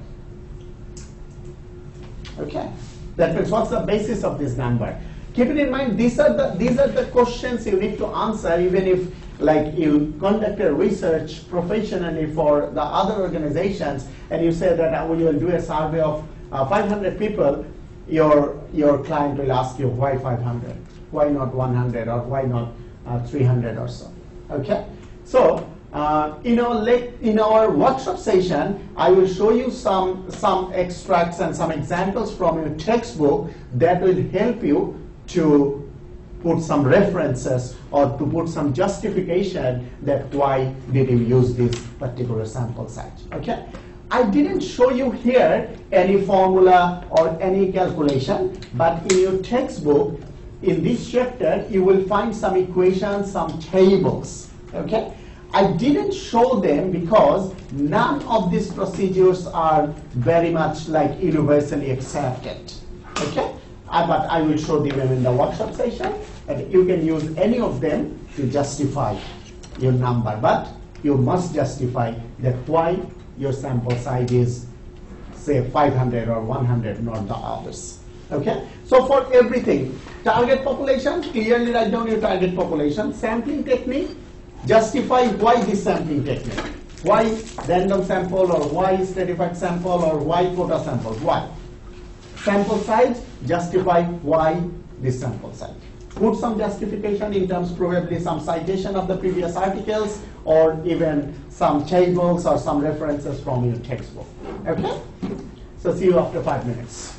Okay? That means what's the basis of this number? Keeping in mind these are the these are the questions you need to answer even if like you conduct a research professionally for the other organizations and you say that when you will do a survey of uh, 500 people your your client will ask you why 500 why not 100 or why not uh, 300 or so? Okay? So uh, in our lec- in our workshop session, I will show you some some extracts and some examples from your textbook that will help you to put some references or to put some justification that why did you use this particular sample size. Okay. I didn't show you here any formula or any calculation, but in your textbook, in this chapter, you will find some equations, some tables. Okay. I didn't show them because none of these procedures are very much like universally accepted. Okay? Uh, but I will show them in the workshop session. And you can use any of them to justify your number. But you must justify that why your sample size is, say, 500 or 100, not the others. Okay? So for everything, target population, clearly write down your target population. Sampling technique, justify why this sampling technique. Why random sample or why stratified sample or why quota sample? Why? Sample size, justify why this sample size. Put some justification in terms probably some citation of the previous articles or even some tables or some references from your textbook. Okay? So see you after five minutes.